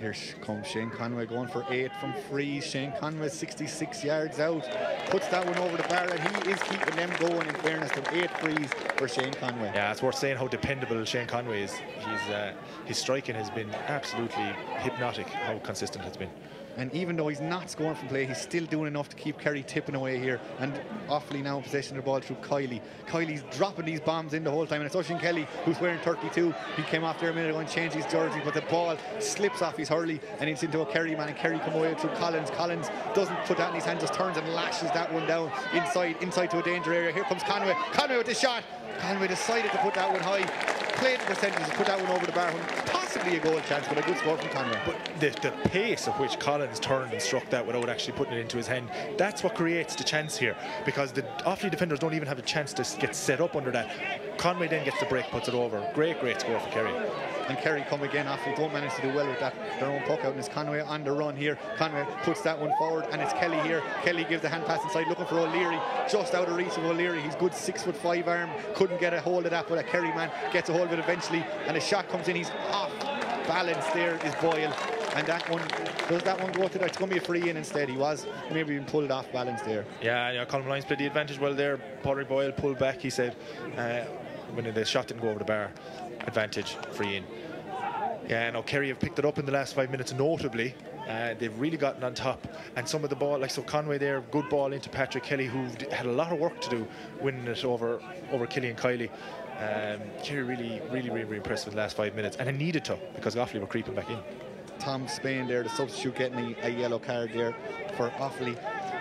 Here comes Shane Conway going for eight from free. Shane Conway 66 yards out. Puts that one over the bar and he is keeping them going in fairness to eight frees for Shane Conway. Yeah, it's worth saying how dependable Shane Conway is. He's, uh, his striking has been absolutely hypnotic, how consistent it's been. And even though he's not scoring from play, he's still doing enough to keep Kerry tipping away here. And Offaly now in possession of the ball through Kiely. Kiely's dropping these bombs in the whole time. And it's Oisin Kelly who's wearing 32. He came off there a minute ago and changed his jersey, but the ball slips off his hurley and it's into a Kerry man. And Kerry come away through Collins. Collins doesn't put that in his hand, just turns and lashes that one down inside, inside to a danger area. Here comes Conway. Conway with the shot. Conway decided to put that one high. Played the percentage to put that one over the bar possibly a goal chance, but a good score from Conway. But the, the pace at which Collins turned and struck that without actually putting it into his hand, that's what creates the chance here. Because the Offaly defenders don't even have a chance to get set up under that. Conway then gets the break, puts it over. Great, great score for Kerry. And Kerry come again Offaly don't manage to do well with that their own puck out and it's Conway on the run here Conway puts that one forward and it's Kelly here Kelly gives the hand pass inside looking for O'Leary just out of reach of O'Leary he's good six foot five arm couldn't get a hold of that but a Kerry man gets a hold of it eventually and a shot comes in he's off balance there is Boyle. And that one, does that one go to that? Going to be a free in instead. He was maybe being pulled off balance there. Yeah, yeah Colm Lyons played the advantage well there. Padraig Boyle pulled back, he said, uh, when the shot didn't go over the bar. Advantage, free in. Yeah, no, Kerry have picked it up in the last five minutes, notably. Uh, they've really gotten on top. And some of the ball, like so Conway there, good ball into Patrick Kelly, who had a lot of work to do winning it over over Killian Kiely. Um, Kerry really, really, really, really impressed with the last five minutes, and it needed to because Offaly were creeping back in. Tom Spain there, the substitute, getting a, a yellow card there for Offaly.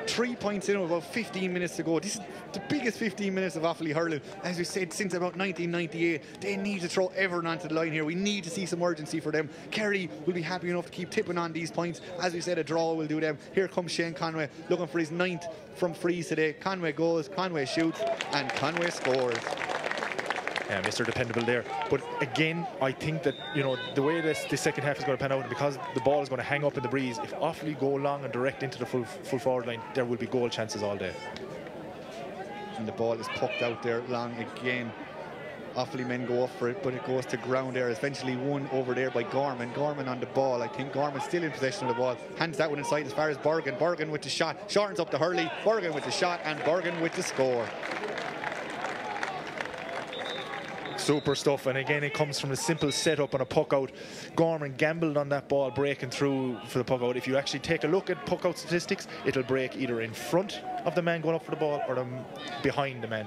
Three points in about 15 minutes to go. This is the biggest 15 minutes of Offaly hurling, as we said, since about 1998. They need to throw everyone onto the line here. We need to see some urgency for them. Kerry will be happy enough to keep tipping on these points. As we said, a draw will do them. Here comes Shane Conway looking for his ninth from frees today. Conway goes, Conway shoots, and Conway scores Um, Mr. Dependable there. But again, I think that you know the way this the second half is going to pan out, because the ball is going to hang up in the breeze. If Offaly go long and direct into the full full forward line, there will be goal chances all day. And the ball is pucked out there long again. Offaly men go up for it, but it goes to ground there. Eventually won over there by Gorman. Gorman on the ball. I think Gorman still in possession of the ball. Hands that one inside as far as Bergin. Bergin with the shot. Shortens up to Hurley. Bergin with the shot and Bergin with the score. Super stuff. And again, it comes from a simple setup on a puck out. Gorman gambled on that ball breaking through for the puck out. If you actually take a look at puck out statistics, it'll break either in front of the man going up for the ball or the, behind the man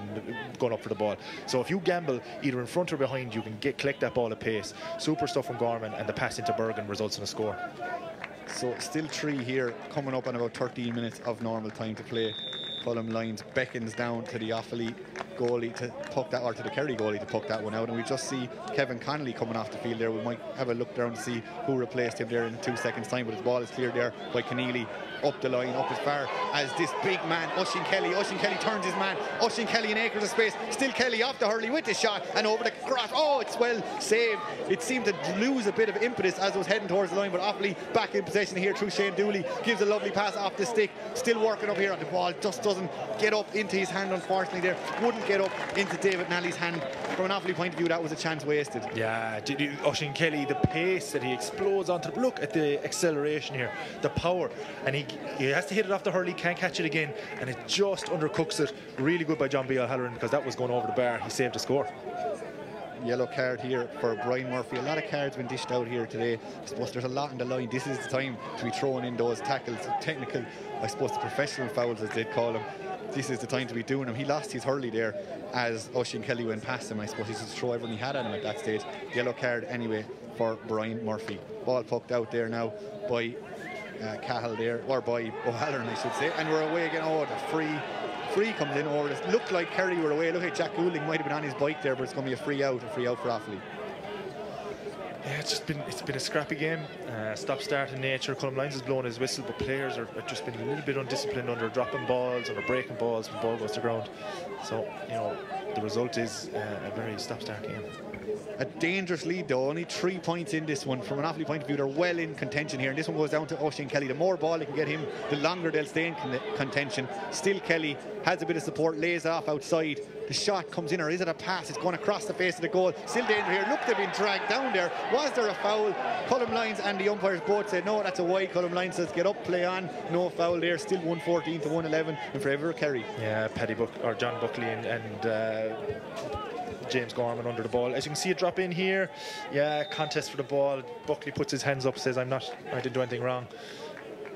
going up for the ball. So if you gamble either in front or behind, you can get collect that ball at pace. Super stuff from Gorman, and the pass into Bergin results in a score. So still three here, coming up on about 13 minutes of normal time to play. Colm Lyons beckons down to the Offaly goalie to puck that, or to the Kerry goalie to puck that one out. And we just see Kevin Connolly coming off the field there. We might have a look down to see who replaced him there in two seconds' time, but his ball is cleared there by Conneely up the line, up as far as this big man, Oisin Kelly. Oisin Kelly turns his man. Oisin Kelly in acres of space. Still Kelly off the hurley with the shot and over the cross. Oh, it's well saved. It seemed to lose a bit of impetus as it was heading towards the line, but Offaly back in possession here through Shane Dooley. Gives a lovely pass off the stick. Still working up here on the ball. Just doesn't get up into his hand, unfortunately, there. Wouldn't get up into David Nally's hand. From an Offaly point of view, that was a chance wasted. Yeah, Oisin Kelly, the pace that he explodes onto the look at the acceleration here, the power, and he he has to hit it off the hurley, can't catch it again, and it just undercooks it. Really good by John B. O'Halloran because that was going over the bar. He saved the score. Yellow card here for Brian Murphy. A lot of cards been dished out here today. I suppose there's a lot in the line. This is the time to be throwing in those tackles, technical, I suppose, the professional fouls as they'd call them. This is the time to be doing them. He lost his hurley there as Oisin Kelly went past him. I suppose he just throw everything he had at him at that stage. Yellow card anyway for Brian Murphy. Ball poked out there now by uh, Cahill there, or by O'Halloran, I should say. And we're away again. Oh, the free free comes in over it. Looked like Kerry were away. Look like Jack Goulding might have been on his bike there, but it's going to be a free out, a free out for Offaly. Yeah, it's just been it's been a scrappy game. Uh, stop start in nature. Colm Lyons has blown his whistle, but players are have just been a little bit undisciplined under dropping balls, under breaking balls when the ball goes to ground. So you know the result is uh, a very stop start game. A dangerous lead though, only three points in this one. From an Offaly point of view, they're well in contention here. And this one goes down to Oisin Kelly. The more ball they can get him, the longer they'll stay in con- contention. Still Kelly has a bit of support, lays off outside. The shot comes in, or is it a pass? It's going across the face of the goal. Still danger here. Look, they've been dragged down there. Was there a foul? Colm Lyons and the umpires both said no, that's a wide. Colm Lyons says get up, play on. No foul there. Still 114 to 111 and of Kerry. Yeah, Paddy Buck or John Buckley and, and uh, James Gorman under the ball. As you can see it drop in here. Yeah, contest for the ball. Buckley puts his hands up, says I'm not I didn't do anything wrong.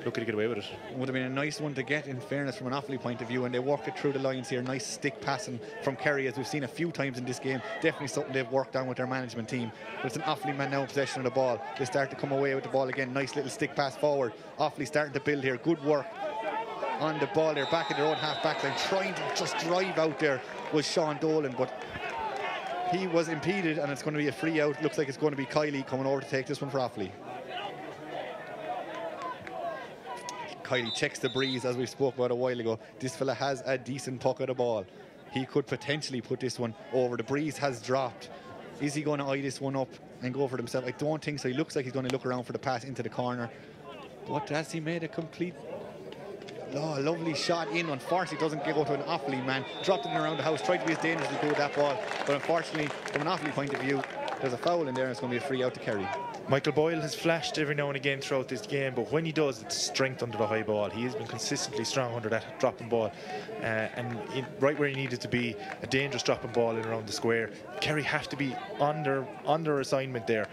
Lucky to get away with it. would have been a nice one to get in fairness from an Offaly point of view and they worked it through the lines here nice stick passing from Kerry as we've seen a few times in this game definitely something they've worked on with their management team but it's an Offaly man now in possession of the ball they start to come away with the ball again nice little stick pass forward Offaly starting to build here good work on the ball there back in their own half back line trying to just drive out there was Sean Dolan but he was impeded and it's going to be a free out looks like it's going to be Kiely coming over to take this one for Offaly Kiely checks the breeze as we spoke about a while ago. This fella has a decent puck of the ball. He could potentially put this one over. The breeze has dropped. Is he going to eye this one up and go for it himself? I don't think so. He looks like he's going to look around for the pass into the corner. But has he made a complete Oh, lovely shot in. Unfortunately, doesn't give go to an Offaly man. Dropped it around the house. Tried to be as dangerous as he could with that ball. But unfortunately, from an Offaly point of view, there's a foul in there and it's going to be a free out to Kerry. Michael Boyle has flashed every now and again throughout this game, but when he does, it's strength under the high ball. He has been consistently strong under that dropping ball, uh, and right where he needed to be, a dangerous dropping ball in around the square. Kerry have to be under under assignment there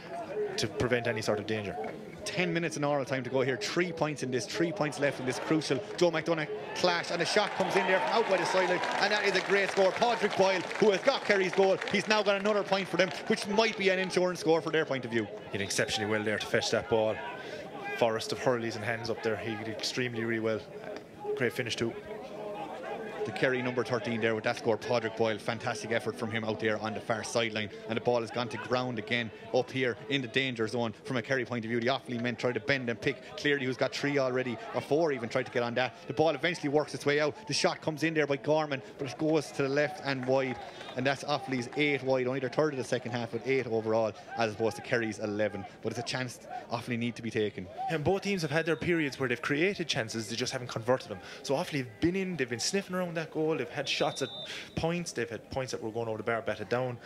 to prevent any sort of danger. 10 minutes in oral time to go here. Three points in this, three points left in this crucial Joe McDonagh clash. And a shot comes in there from out by the sideline. And that is a great score. Patrick Boyle, who has got Kerry's goal, he's now got another point for them, which might be an insurance score for their point of view. He did exceptionally well there to fetch that ball. Forest of hurleys and hands up there. He did extremely, really well. Great finish too. The Kerry number 13 there with that score, Padraig Boyle. Fantastic effort from him out there on the far sideline. And the ball has gone to ground again up here in the danger zone from a Kerry point of view. The Offaly men try to bend and pick. Cleary, who's got three already, or four even, tried to get on that. The ball eventually works its way out. The shot comes in there by Gorman, but it goes to the left and wide. And that's Offaly's eight wide, only their third of the second half, with eight overall, as opposed to Kerry's 11. But it's a chance Offaly need to be taken. And both teams have had their periods where they've created chances, they just haven't converted them. So Offaly have been in, they've been sniffing around that goal, they've had shots at points, they've had points that were going over the bar, batted down.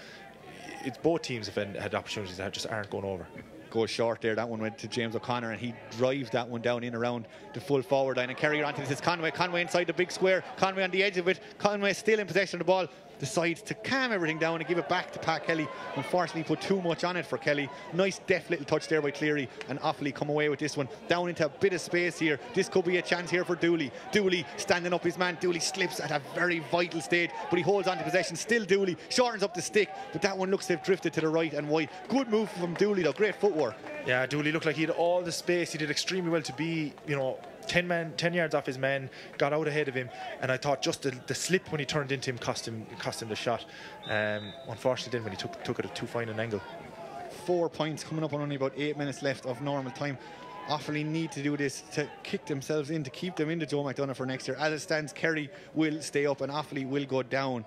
It's both teams have had, had opportunities that just aren't going over. goes short there. That one went to James O'Connor, and he drives that one down in around the full forward line and carry it on to this is Conway. Conway inside the big square. Conway on the edge of it. Conway still in possession of the ball. Decides to calm everything down and give it back to Pat Kelly. Unfortunately, put too much on it for Kelly. Nice, deft little touch there by Cleary, and Offaly come away with this one down into a bit of space here. This could be a chance here for Dooley. Dooley standing up his man. Dooley slips at a very vital stage, but he holds on to possession. Still Dooley shortens up the stick, but that one looks to have drifted to the right and wide. Good move from Dooley though. Great footwork. Yeah, Dooley looked like he had all the space. He did extremely well to be, you know, 10 man 10 yards off his man got out ahead of him and I thought just the, the slip when he turned into him cost him cost him the shot um, unfortunately then when he took took it at too fine an angle four points coming up on only about eight minutes left of normal time. Offaly need to do this to kick themselves in to keep them into Joe McDonagh for next year. As it stands, Kerry will stay up and Offaly will go down.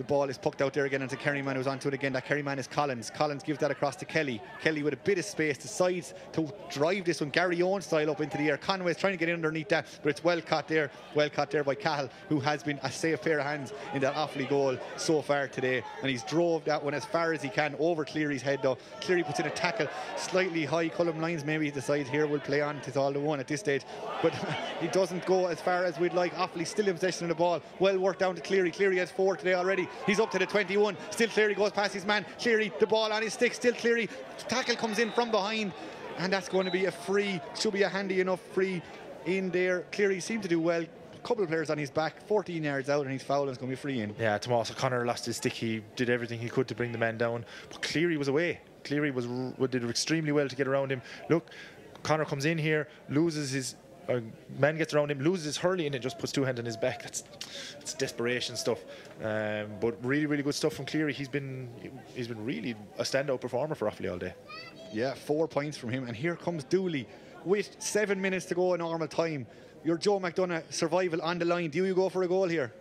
The ball is poked out there again into Kerry man who's onto it again. That Kerry man is Collins. Collins gives that across to Kelly. Kelly with a bit of space decides to drive this one Garryowen style up into the air. Conway's trying to get in underneath that, but it's well caught there. Well caught there by Cahill, who has been a safe pair of hands in that Offaly goal so far today. And he's drove that one as far as he can over Cleary's head though. Cleary puts in a tackle slightly high. Colm Lyons maybe decides here will play on. It's all the one at this stage. But he doesn't go as far as we'd like. Offaly still in possession of the ball. Well worked down to Cleary. Cleary has four today already. He's up to the 21. Still Cleary goes past his man. Cleary, the ball on his stick. Still Cleary. Tackle comes in from behind. And that's going to be a free. Should be a handy enough free in there. Cleary seemed to do well. Couple of players on his back, 14 yards out, and he's foul and it's going to be free in. Yeah, Tomas O'Connor lost his stick. He did everything he could to bring the man down, but Cleary was away. Cleary was did extremely well to get around him. Look, Connor comes in here, loses his uh, man gets around him, loses his hurley, and it just puts two hands on his back. That's that's desperation stuff. Um, but really, really good stuff from Cleary. He's been he's been really a standout performer for Offaly all day. Yeah, four points from him. And here comes Dooley with seven minutes to go in normal time. Your Joe McDonagh survival on the line. Do you go for a goal here?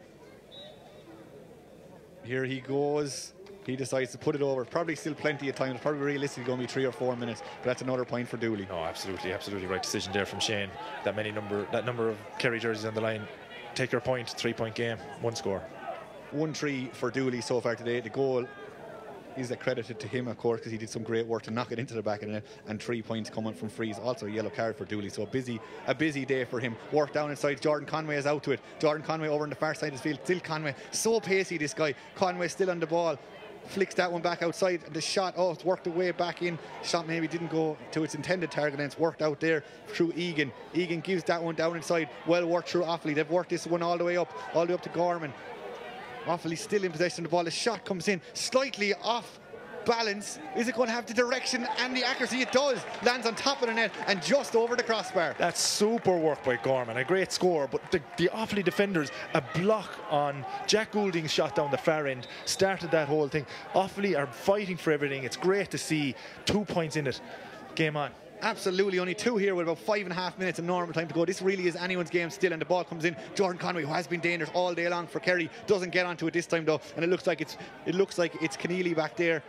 Here he goes. He decides to put it over. Probably still plenty of time. It's probably realistically going to be three or four minutes, but that's another point for Dooley. No, absolutely, absolutely right decision there from Shane. That many number, that number of Kerry jerseys on the line. Take your point. three point game, one score. 1 3 for Dooley so far today. The goal is accredited to him, of course, because he did some great work to knock it into the back of the net, and three points coming from frees. Also a yellow card for Dooley. So a busy, a busy day for him. Work down inside. Jordan Conway is out to it. Jordan Conway over on the far side of the field. Still Conway, so pacey this guy. Conway still on the ball. Flicks that one back outside. And the shot, oh, it's worked the way back in. Shot maybe didn't go to its intended target, and it's worked out there through Egan. Egan gives that one down inside. Well worked through Offaly. They've worked this one all the way up, all the way up to Gorman. Offaly still in possession of the ball. The shot comes in slightly off balance. Is it going to have the direction and the accuracy? It does. Lands on top of the net and just over the crossbar. That's super work by Gorman. A great score, but the, the Offaly defenders, a block on Jack Goulding's shot down the far end, started that whole thing. Offaly are fighting for everything. It's great to see two points in it. Game on. Absolutely, only two here with about five and a half minutes of normal time to go. This really is anyone's game still, and the ball comes in. Jordan Conway, who has been dangerous all day long for Kerry, doesn't get onto it this time though, and it looks like it's it looks like it's Conneely back there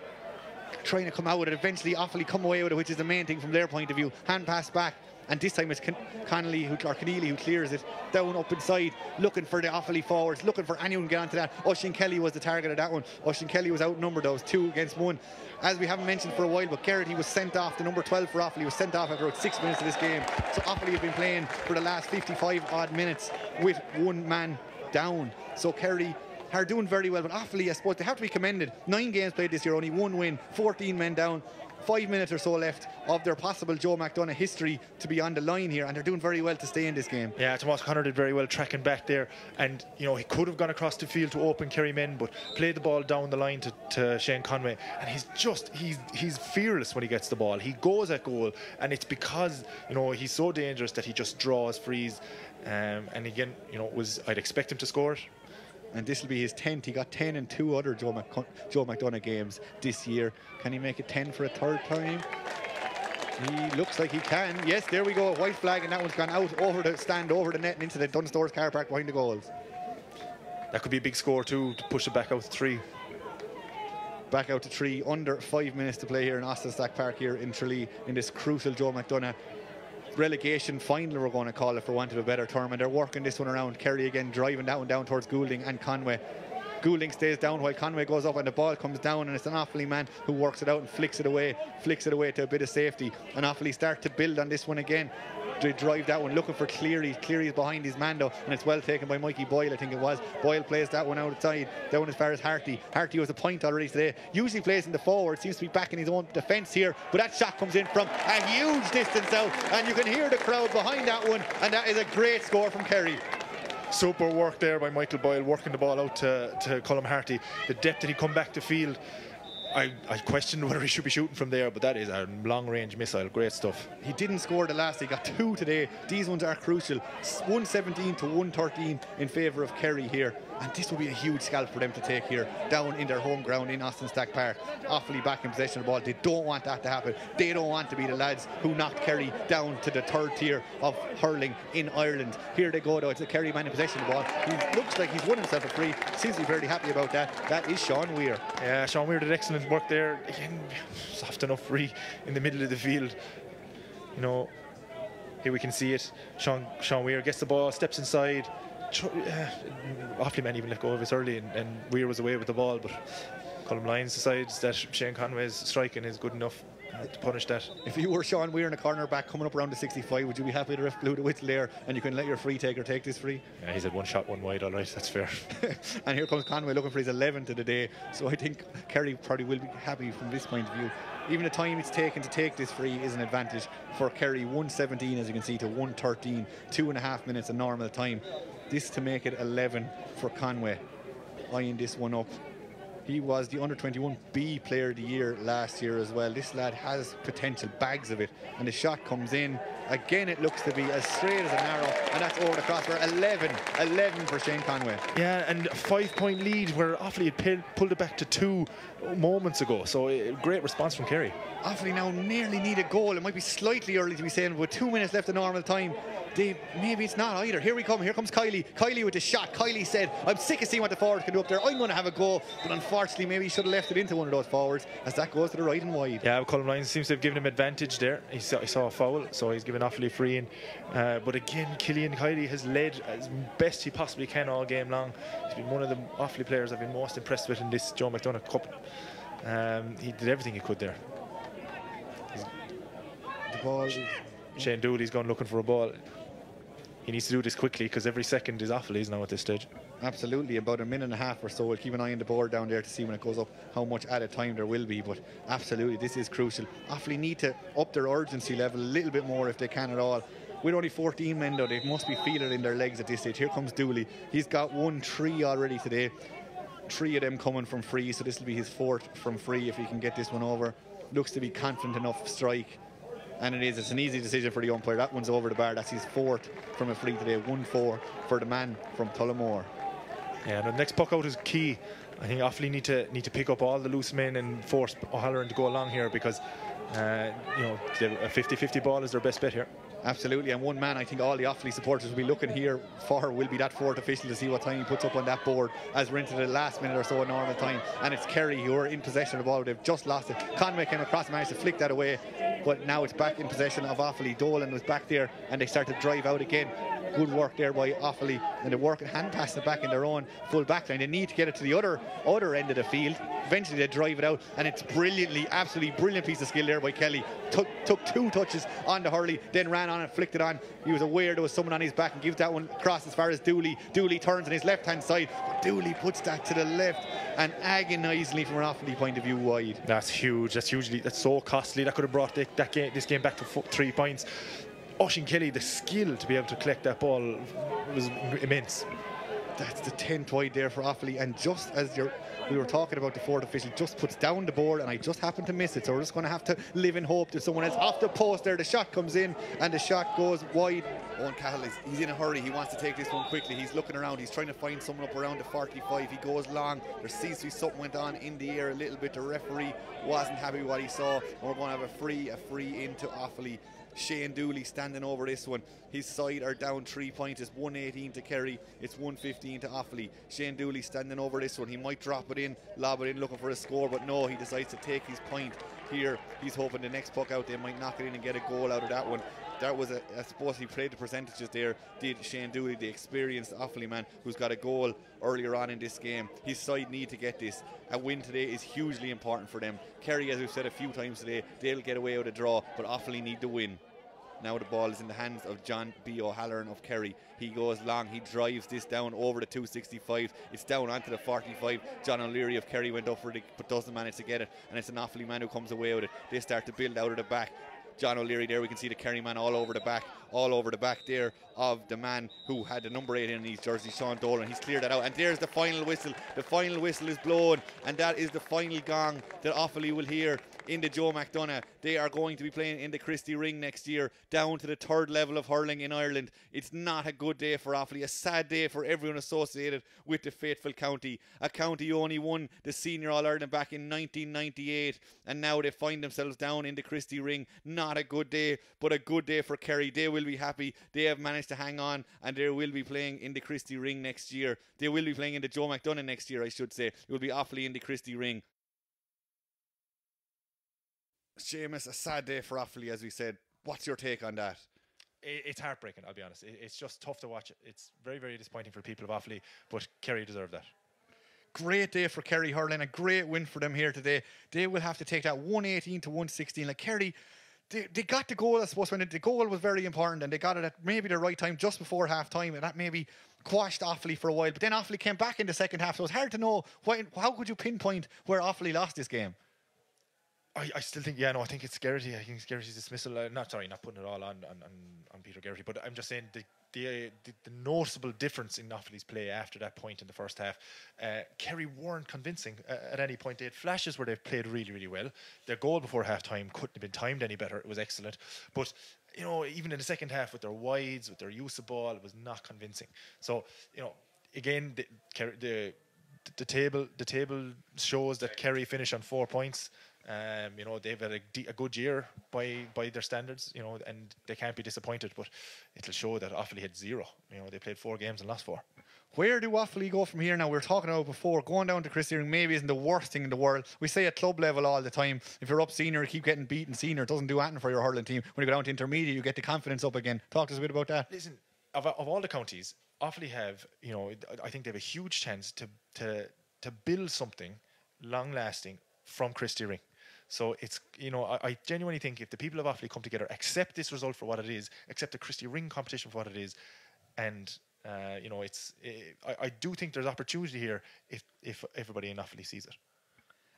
trying to come out with it. Eventually, Offaly come away with it, which is the main thing from their point of view. Hand pass back. And this time it's Con- Connolly who, or Conneely who clears it down up inside, looking for the Offaly forwards, looking for anyone to get onto that. Oisin Kelly was the target of that one. Oisin Kelly was outnumbered, those two against one. As we haven't mentioned for a while, but Geraghty, he was sent off, the number 12 for Offaly was sent off after about six minutes of this game. So Offaly have been playing for the last 55 odd minutes with one man down. So Kerry are doing very well, but Offaly, I suppose, they have to be commended. Nine games played this year, only one win, 14 men down. Five minutes or so left of their possible Joe McDonagh history to be on the line here, and they're doing very well to stay in this game. Yeah, Tomas Connor did very well tracking back there, and you know he could have gone across the field to open Kerry men, but played the ball down the line to, to Shane Conway, and he's just he's he's fearless when he gets the ball. He goes at goal, and it's because you know he's so dangerous that he just draws frees, um, and again you know was I'd expect him to score it. And this will be his 10th. He got 10 in two other Joe, Mc- Joe McDonagh games this year. Can he make it 10 for a third time? He looks like he can. Yes, there we go. A white flag, and that one's gone out over the stand, over the net, and into the Dunstores car park behind the goals. That could be a big score too to push it back out to three. Back out to three, under five minutes to play here in Austin Stack Park here in Tralee in this crucial Joe McDonagh relegation final, we're going to call it for want of a better term. And they're working this one around. Kerry again driving that one down towards Goulding and Conway. Goulding stays down while Conway goes up and the ball comes down and it's an Offaly man who works it out and flicks it away, flicks it away to a bit of safety. And Offaly start to build on this one again. They drive that one looking for Cleary. Cleary's behind his man though, and it's well taken by Mikey Boyle, I think it was. Boyle plays that one outside, down as far as Harty. Harty was a point already today. Usually plays in the forward, seems to be back in his own defence here, but that shot comes in from a huge distance out, and you can hear the crowd behind that one, and that is a great score from Kerry. Super work there by Michael Boyle, working the ball out to, to Colm Harty. The depth that he come back to field. I, I questioned whether he should be shooting from there, but that is a long range missile. Great stuff. He didn't score the last. He got two today. These ones are crucial. 117 to 113 in favour of Kerry here. And this will be a huge scalp for them to take here down in their home ground in Austin Stack Park. Offaly back in possession of the ball. They don't want that to happen. They don't want to be the lads who knocked Kerry down to the third tier of hurling in Ireland. Here they go though. It's a Kerry man in possession of the ball. He looks like he's won himself a free. Seems to be very happy about that. That is Sean Weir. Yeah, Sean Weir did excellent work there. Again, soft enough free in the middle of the field. You know, here we can see it. Sean Sean Weir gets the ball, steps inside. Tr- uh, Offaly man even let go of us early, and, and Weir was away with the ball. But Colm Lyons decides that Shane Conway's striking is good enough to punish that. If you were Sean Weir in a corner back coming up around the 65, would you be happy to ref blew the whistle there and you can let your free taker take this free? Yeah, he's had one shot, one wide. All right, that's fair. and here comes Conway looking for his 11th of the day. So I think Kerry probably will be happy from this point of view. Even the time it's taken to take this free is an advantage for Kerry. 117, as you can see, to 113. Two and a half minutes of normal time. This to make it 11 for Conway. Eyeing this one up. He was the under 21 B player of the year last year as well. This lad has potential, bags of it. And the shot comes in. Again, it looks to be as straight as an arrow. And that's over the crossbar. 11. 11 for Shane Conway. Yeah, and a five point lead where Offaly had pulled- pulled it back to two moments ago. So uh, great response from Kerry. Offaly now nearly need a goal. It might be slightly early to be saying, with two minutes left of normal time, they maybe it's not either. Here we come. Here comes Kiely. Kiely with the shot. Kiely said, "I'm sick of seeing what the forwards can do up there. I'm going to have a goal." But unfortunately, maybe he should have left it into one of those forwards as that goes to the right and wide. Yeah, Colm Lyons seems to have given him advantage there. He saw, he saw a foul, so he's given Offaly free in. Uh, but again, Killian Kiely has led as best he possibly can all game long. He's been one of the Offaly players I've been most impressed with in this Joe McDonagh Cup. Um, he did everything he could there. The ball. Shane Dooley's gone looking for a ball. He needs to do this quickly because every second is Offaly's now at this stage. Absolutely, about a minute and a half or so. We'll keep an eye on the board down there to see when it goes up how much added time there will be. But absolutely, this is crucial. Offaly need to up their urgency level a little bit more if they can at all. With only 14 men though, they must be feeling in their legs at this stage. Here comes Dooley. He's got one three already today. Three of them coming from free, so this will be his fourth from free if he can get this one over. Looks to be confident enough strike. And it is. It's an easy decision for the umpire. That one's over the bar. That's his fourth from a free today. 1 4 for the man from Tullamore. Yeah, the next puck out is key. I think Offaly need to need to pick up all the loose men and force O'Halloran to go along here because uh, you know a 50-50 ball is their best bet here. Absolutely, and one man I think all the Offaly supporters will be looking here for will be that fourth official to see what time he puts up on that board as we're into the last minute or so of normal time. And it's Kerry who are in possession of the ball. They've just lost it. Conway came across and managed to flick that away, but now it's back in possession of Offaly. Dolan was back there and they start to drive out again. Good work there by Offaly, and they work hand pass it back in their own full back line. They need to get it to the other other end of the field. Eventually they drive it out, and it's brilliantly, absolutely brilliant piece of skill there by Kelly. Took took two touches on the Hurley, then ran on and flicked it on. He was aware there was someone on his back and gives that one across as far as Dooley. Dooley turns on his left hand side, but Dooley puts that to the left and agonisingly from an Offaly point of view wide. That's huge. That's hugely. That's so costly. That could have brought the, that game, this game back to three points. Oisin Kelly, the skill to be able to collect that ball was immense. That's the 10th wide there for Offaly. And just as we were talking about the fourth official, just puts down the board, and I just happened to miss it. So we're just going to have to live in hope that someone else off the post there. The shot comes in, and the shot goes wide. Owen Cahill is he's in a hurry. He wants to take this one quickly. He's looking around. He's trying to find someone up around the 45. He goes long. There seems to be something went on in the air a little bit. The referee wasn't happy with what he saw. And we're going to have a free, a free into Offaly. Shane Dooley standing over this one. His side are down three points. It's 118 to Kerry. It's 115 to Offaly. Shane Dooley standing over this one. He might drop it in, lob it in, looking for a score, but no, he decides to take his point here. He's hoping the next puck out, they might knock it in and get a goal out of that one. That was, a, I suppose, he played the percentages there. Did Shane Dooley, the experienced Offaly man, who's got a goal earlier on in this game. His side need to get this. A win today is hugely important for them. Kerry, as we've said a few times today, they'll get away with a draw, but Offaly need to win. Now the ball is in the hands of John B. O'Halloran of Kerry. He goes long. He drives this down over the 265. It's down onto the 45. John O'Leary of Kerry went up for it, but doesn't manage to get it. And it's an Offaly man who comes away with it. They start to build out of the back. John O'Leary there, we can see the Kerry man all over the back. All over the back there of the man who had the number eight in his jersey, Sean Dolan. He's cleared that out. And there's the final whistle. The final whistle is blown. And that is the final gong that Offaly will hear in the Joe McDonagh. They are going to be playing in the Christy Ring next year, down to the third level of hurling in Ireland. It's not a good day for Offaly, a sad day for everyone associated with the faithful county. A county who only won the Senior All Ireland back in 1998, and now they find themselves down in the Christy Ring. Not a good day, but a good day for Kerry. They will be happy. They have managed to hang on, and they will be playing in the Christy Ring next year. They will be playing in the Joe McDonagh next year, I should say. It will be Offaly in the Christy Ring. Seamus, a sad day for Offaly, as we said. What's your take on that? It's heartbreaking, I'll be honest. It's just tough to watch. It's very, very disappointing for people of Offaly, but Kerry deserved that. Great day for Kerry hurling, a great win for them here today. They will have to take that 118 to 116. Like Kerry, they, they got the goal, I suppose, when it, the goal was very important and they got it at maybe the right time just before half time, and that maybe quashed Offaly for a while. But then Offaly came back in the second half, so it's hard to know why, how could you pinpoint where Offaly lost this game. I, I still think, yeah, no, I think it's Geraghty. I think it's Geraghty's dismissal. Uh, not sorry, not putting it all on on, on, on Peter Geraghty, but I'm just saying the the, uh, the, the noticeable difference in Offaly's play after that point in the first half. Uh, Kerry weren't convincing uh, at any point. They had flashes where they've played really, really well. Their goal before half time couldn't have been timed any better. It was excellent. But you know, even in the second half with their wides, with their use of ball, it was not convincing. So, you know, again, the, the the table the table shows that Kerry finish on four points. Um, you know they've had a, a, good year by by their standards. You know, and they can't be disappointed. But it'll show that Offaly had zero. You know, they played four games and lost four. Where do Offaly go from here now? We were talking about before going down to Christy Ring maybe isn't the worst thing in the world. We say at club level all the time, if you're up senior, you keep getting beaten senior. It doesn't do anything for your hurling team. When you go down to intermediate, you get the confidence up again. Talk to us a bit about that. Listen, of, of all the counties, Offaly have, you know, I think they have a huge chance to to to build something long lasting from Christy Ring. So it's you know I, I, genuinely think if the people of Offaly come together, accept this result for what it is, accept the Christy Ring competition for what it is, and uh, you know it's it, I, I do think there's opportunity here if if everybody in Offaly sees it.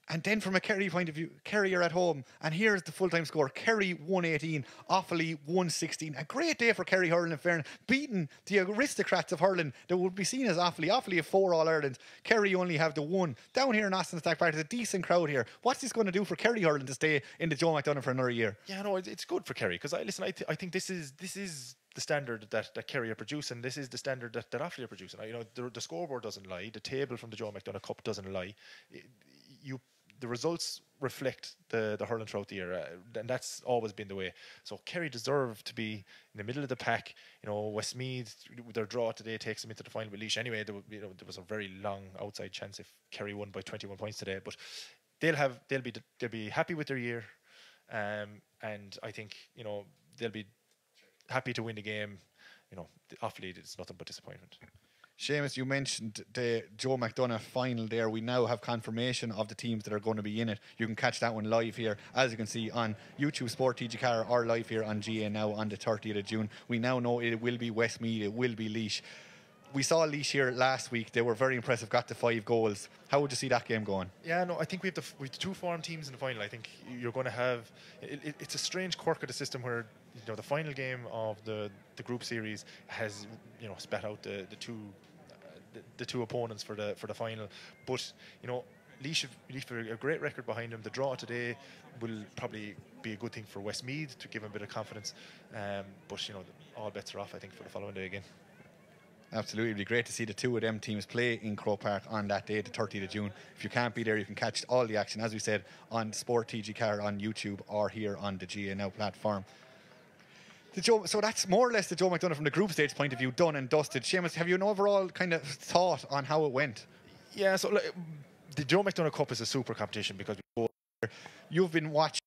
And then from a Kerry point of view, Kerry are at home, and here's the full time score: Kerry 118, Offaly 116. A great day for Kerry hurling, in fairness, beating the aristocrats of hurling that would be seen as Offaly. Offaly have four All Irelands. Kerry only have the one. Down here in Austin Stack Park, there's a decent crowd here. What's this going to do for Kerry hurling to stay in the Joe McDonagh for another year? Yeah, no, it's good for Kerry because I listen. I, th- I think this is this is the standard that, that Kerry are producing. This is the standard that, that Offaly are producing. You know, the, the scoreboard doesn't lie. The table from the Joe McDonagh Cup doesn't lie. You the results reflect the the hurling throughout the year, uh, and that's always been the way. So Kerry deserve to be in the middle of the pack. You know, Westmeath, their draw today takes them into the final with Laois. Anyway, there, you know, there was a very long outside chance if Kerry won by 21 points today, but they'll have they'll be they'll be happy with their year, um, and I think you know they'll be happy to win the game. You know, Offaly it's nothing but disappointment. Seamus, you mentioned the Joe McDonagh final there. We now have confirmation of the teams that are going to be in it. You can catch that one live here, as you can see on YouTube Sport TG Car or live here on GAA Now on the 30th of June. We now know it will be Westmeath, it will be Laois. We saw Laois here last week. They were very impressive, got the five goals. How would you see that game going? Yeah, no, I think we have the, we have the two form teams in the final. I think you're going to have. It, it, it's a strange quirk of the system where you know the final game of the the group series has you know spat out the the two the, the, two opponents for the for the final. But you know, Laois have a great record behind them. The draw today will probably be a good thing for Westmeath to give them a bit of confidence. Um, but you know, all bets are off. I think for the following day again. Absolutely, it'd be great to see the two of them teams play in Croke Park on that day, the 30th of June. If you can't be there, you can catch all the action, as we said, on Sport TG Car on YouTube or here on the Now platform. Joe, so that's more or less the Joe McDonagh from the group stage point of view, done and dusted. Seamus, have you an overall kind of thought on how it went? Yeah, so like, the Joe McDonagh Cup is a super competition because you've been watching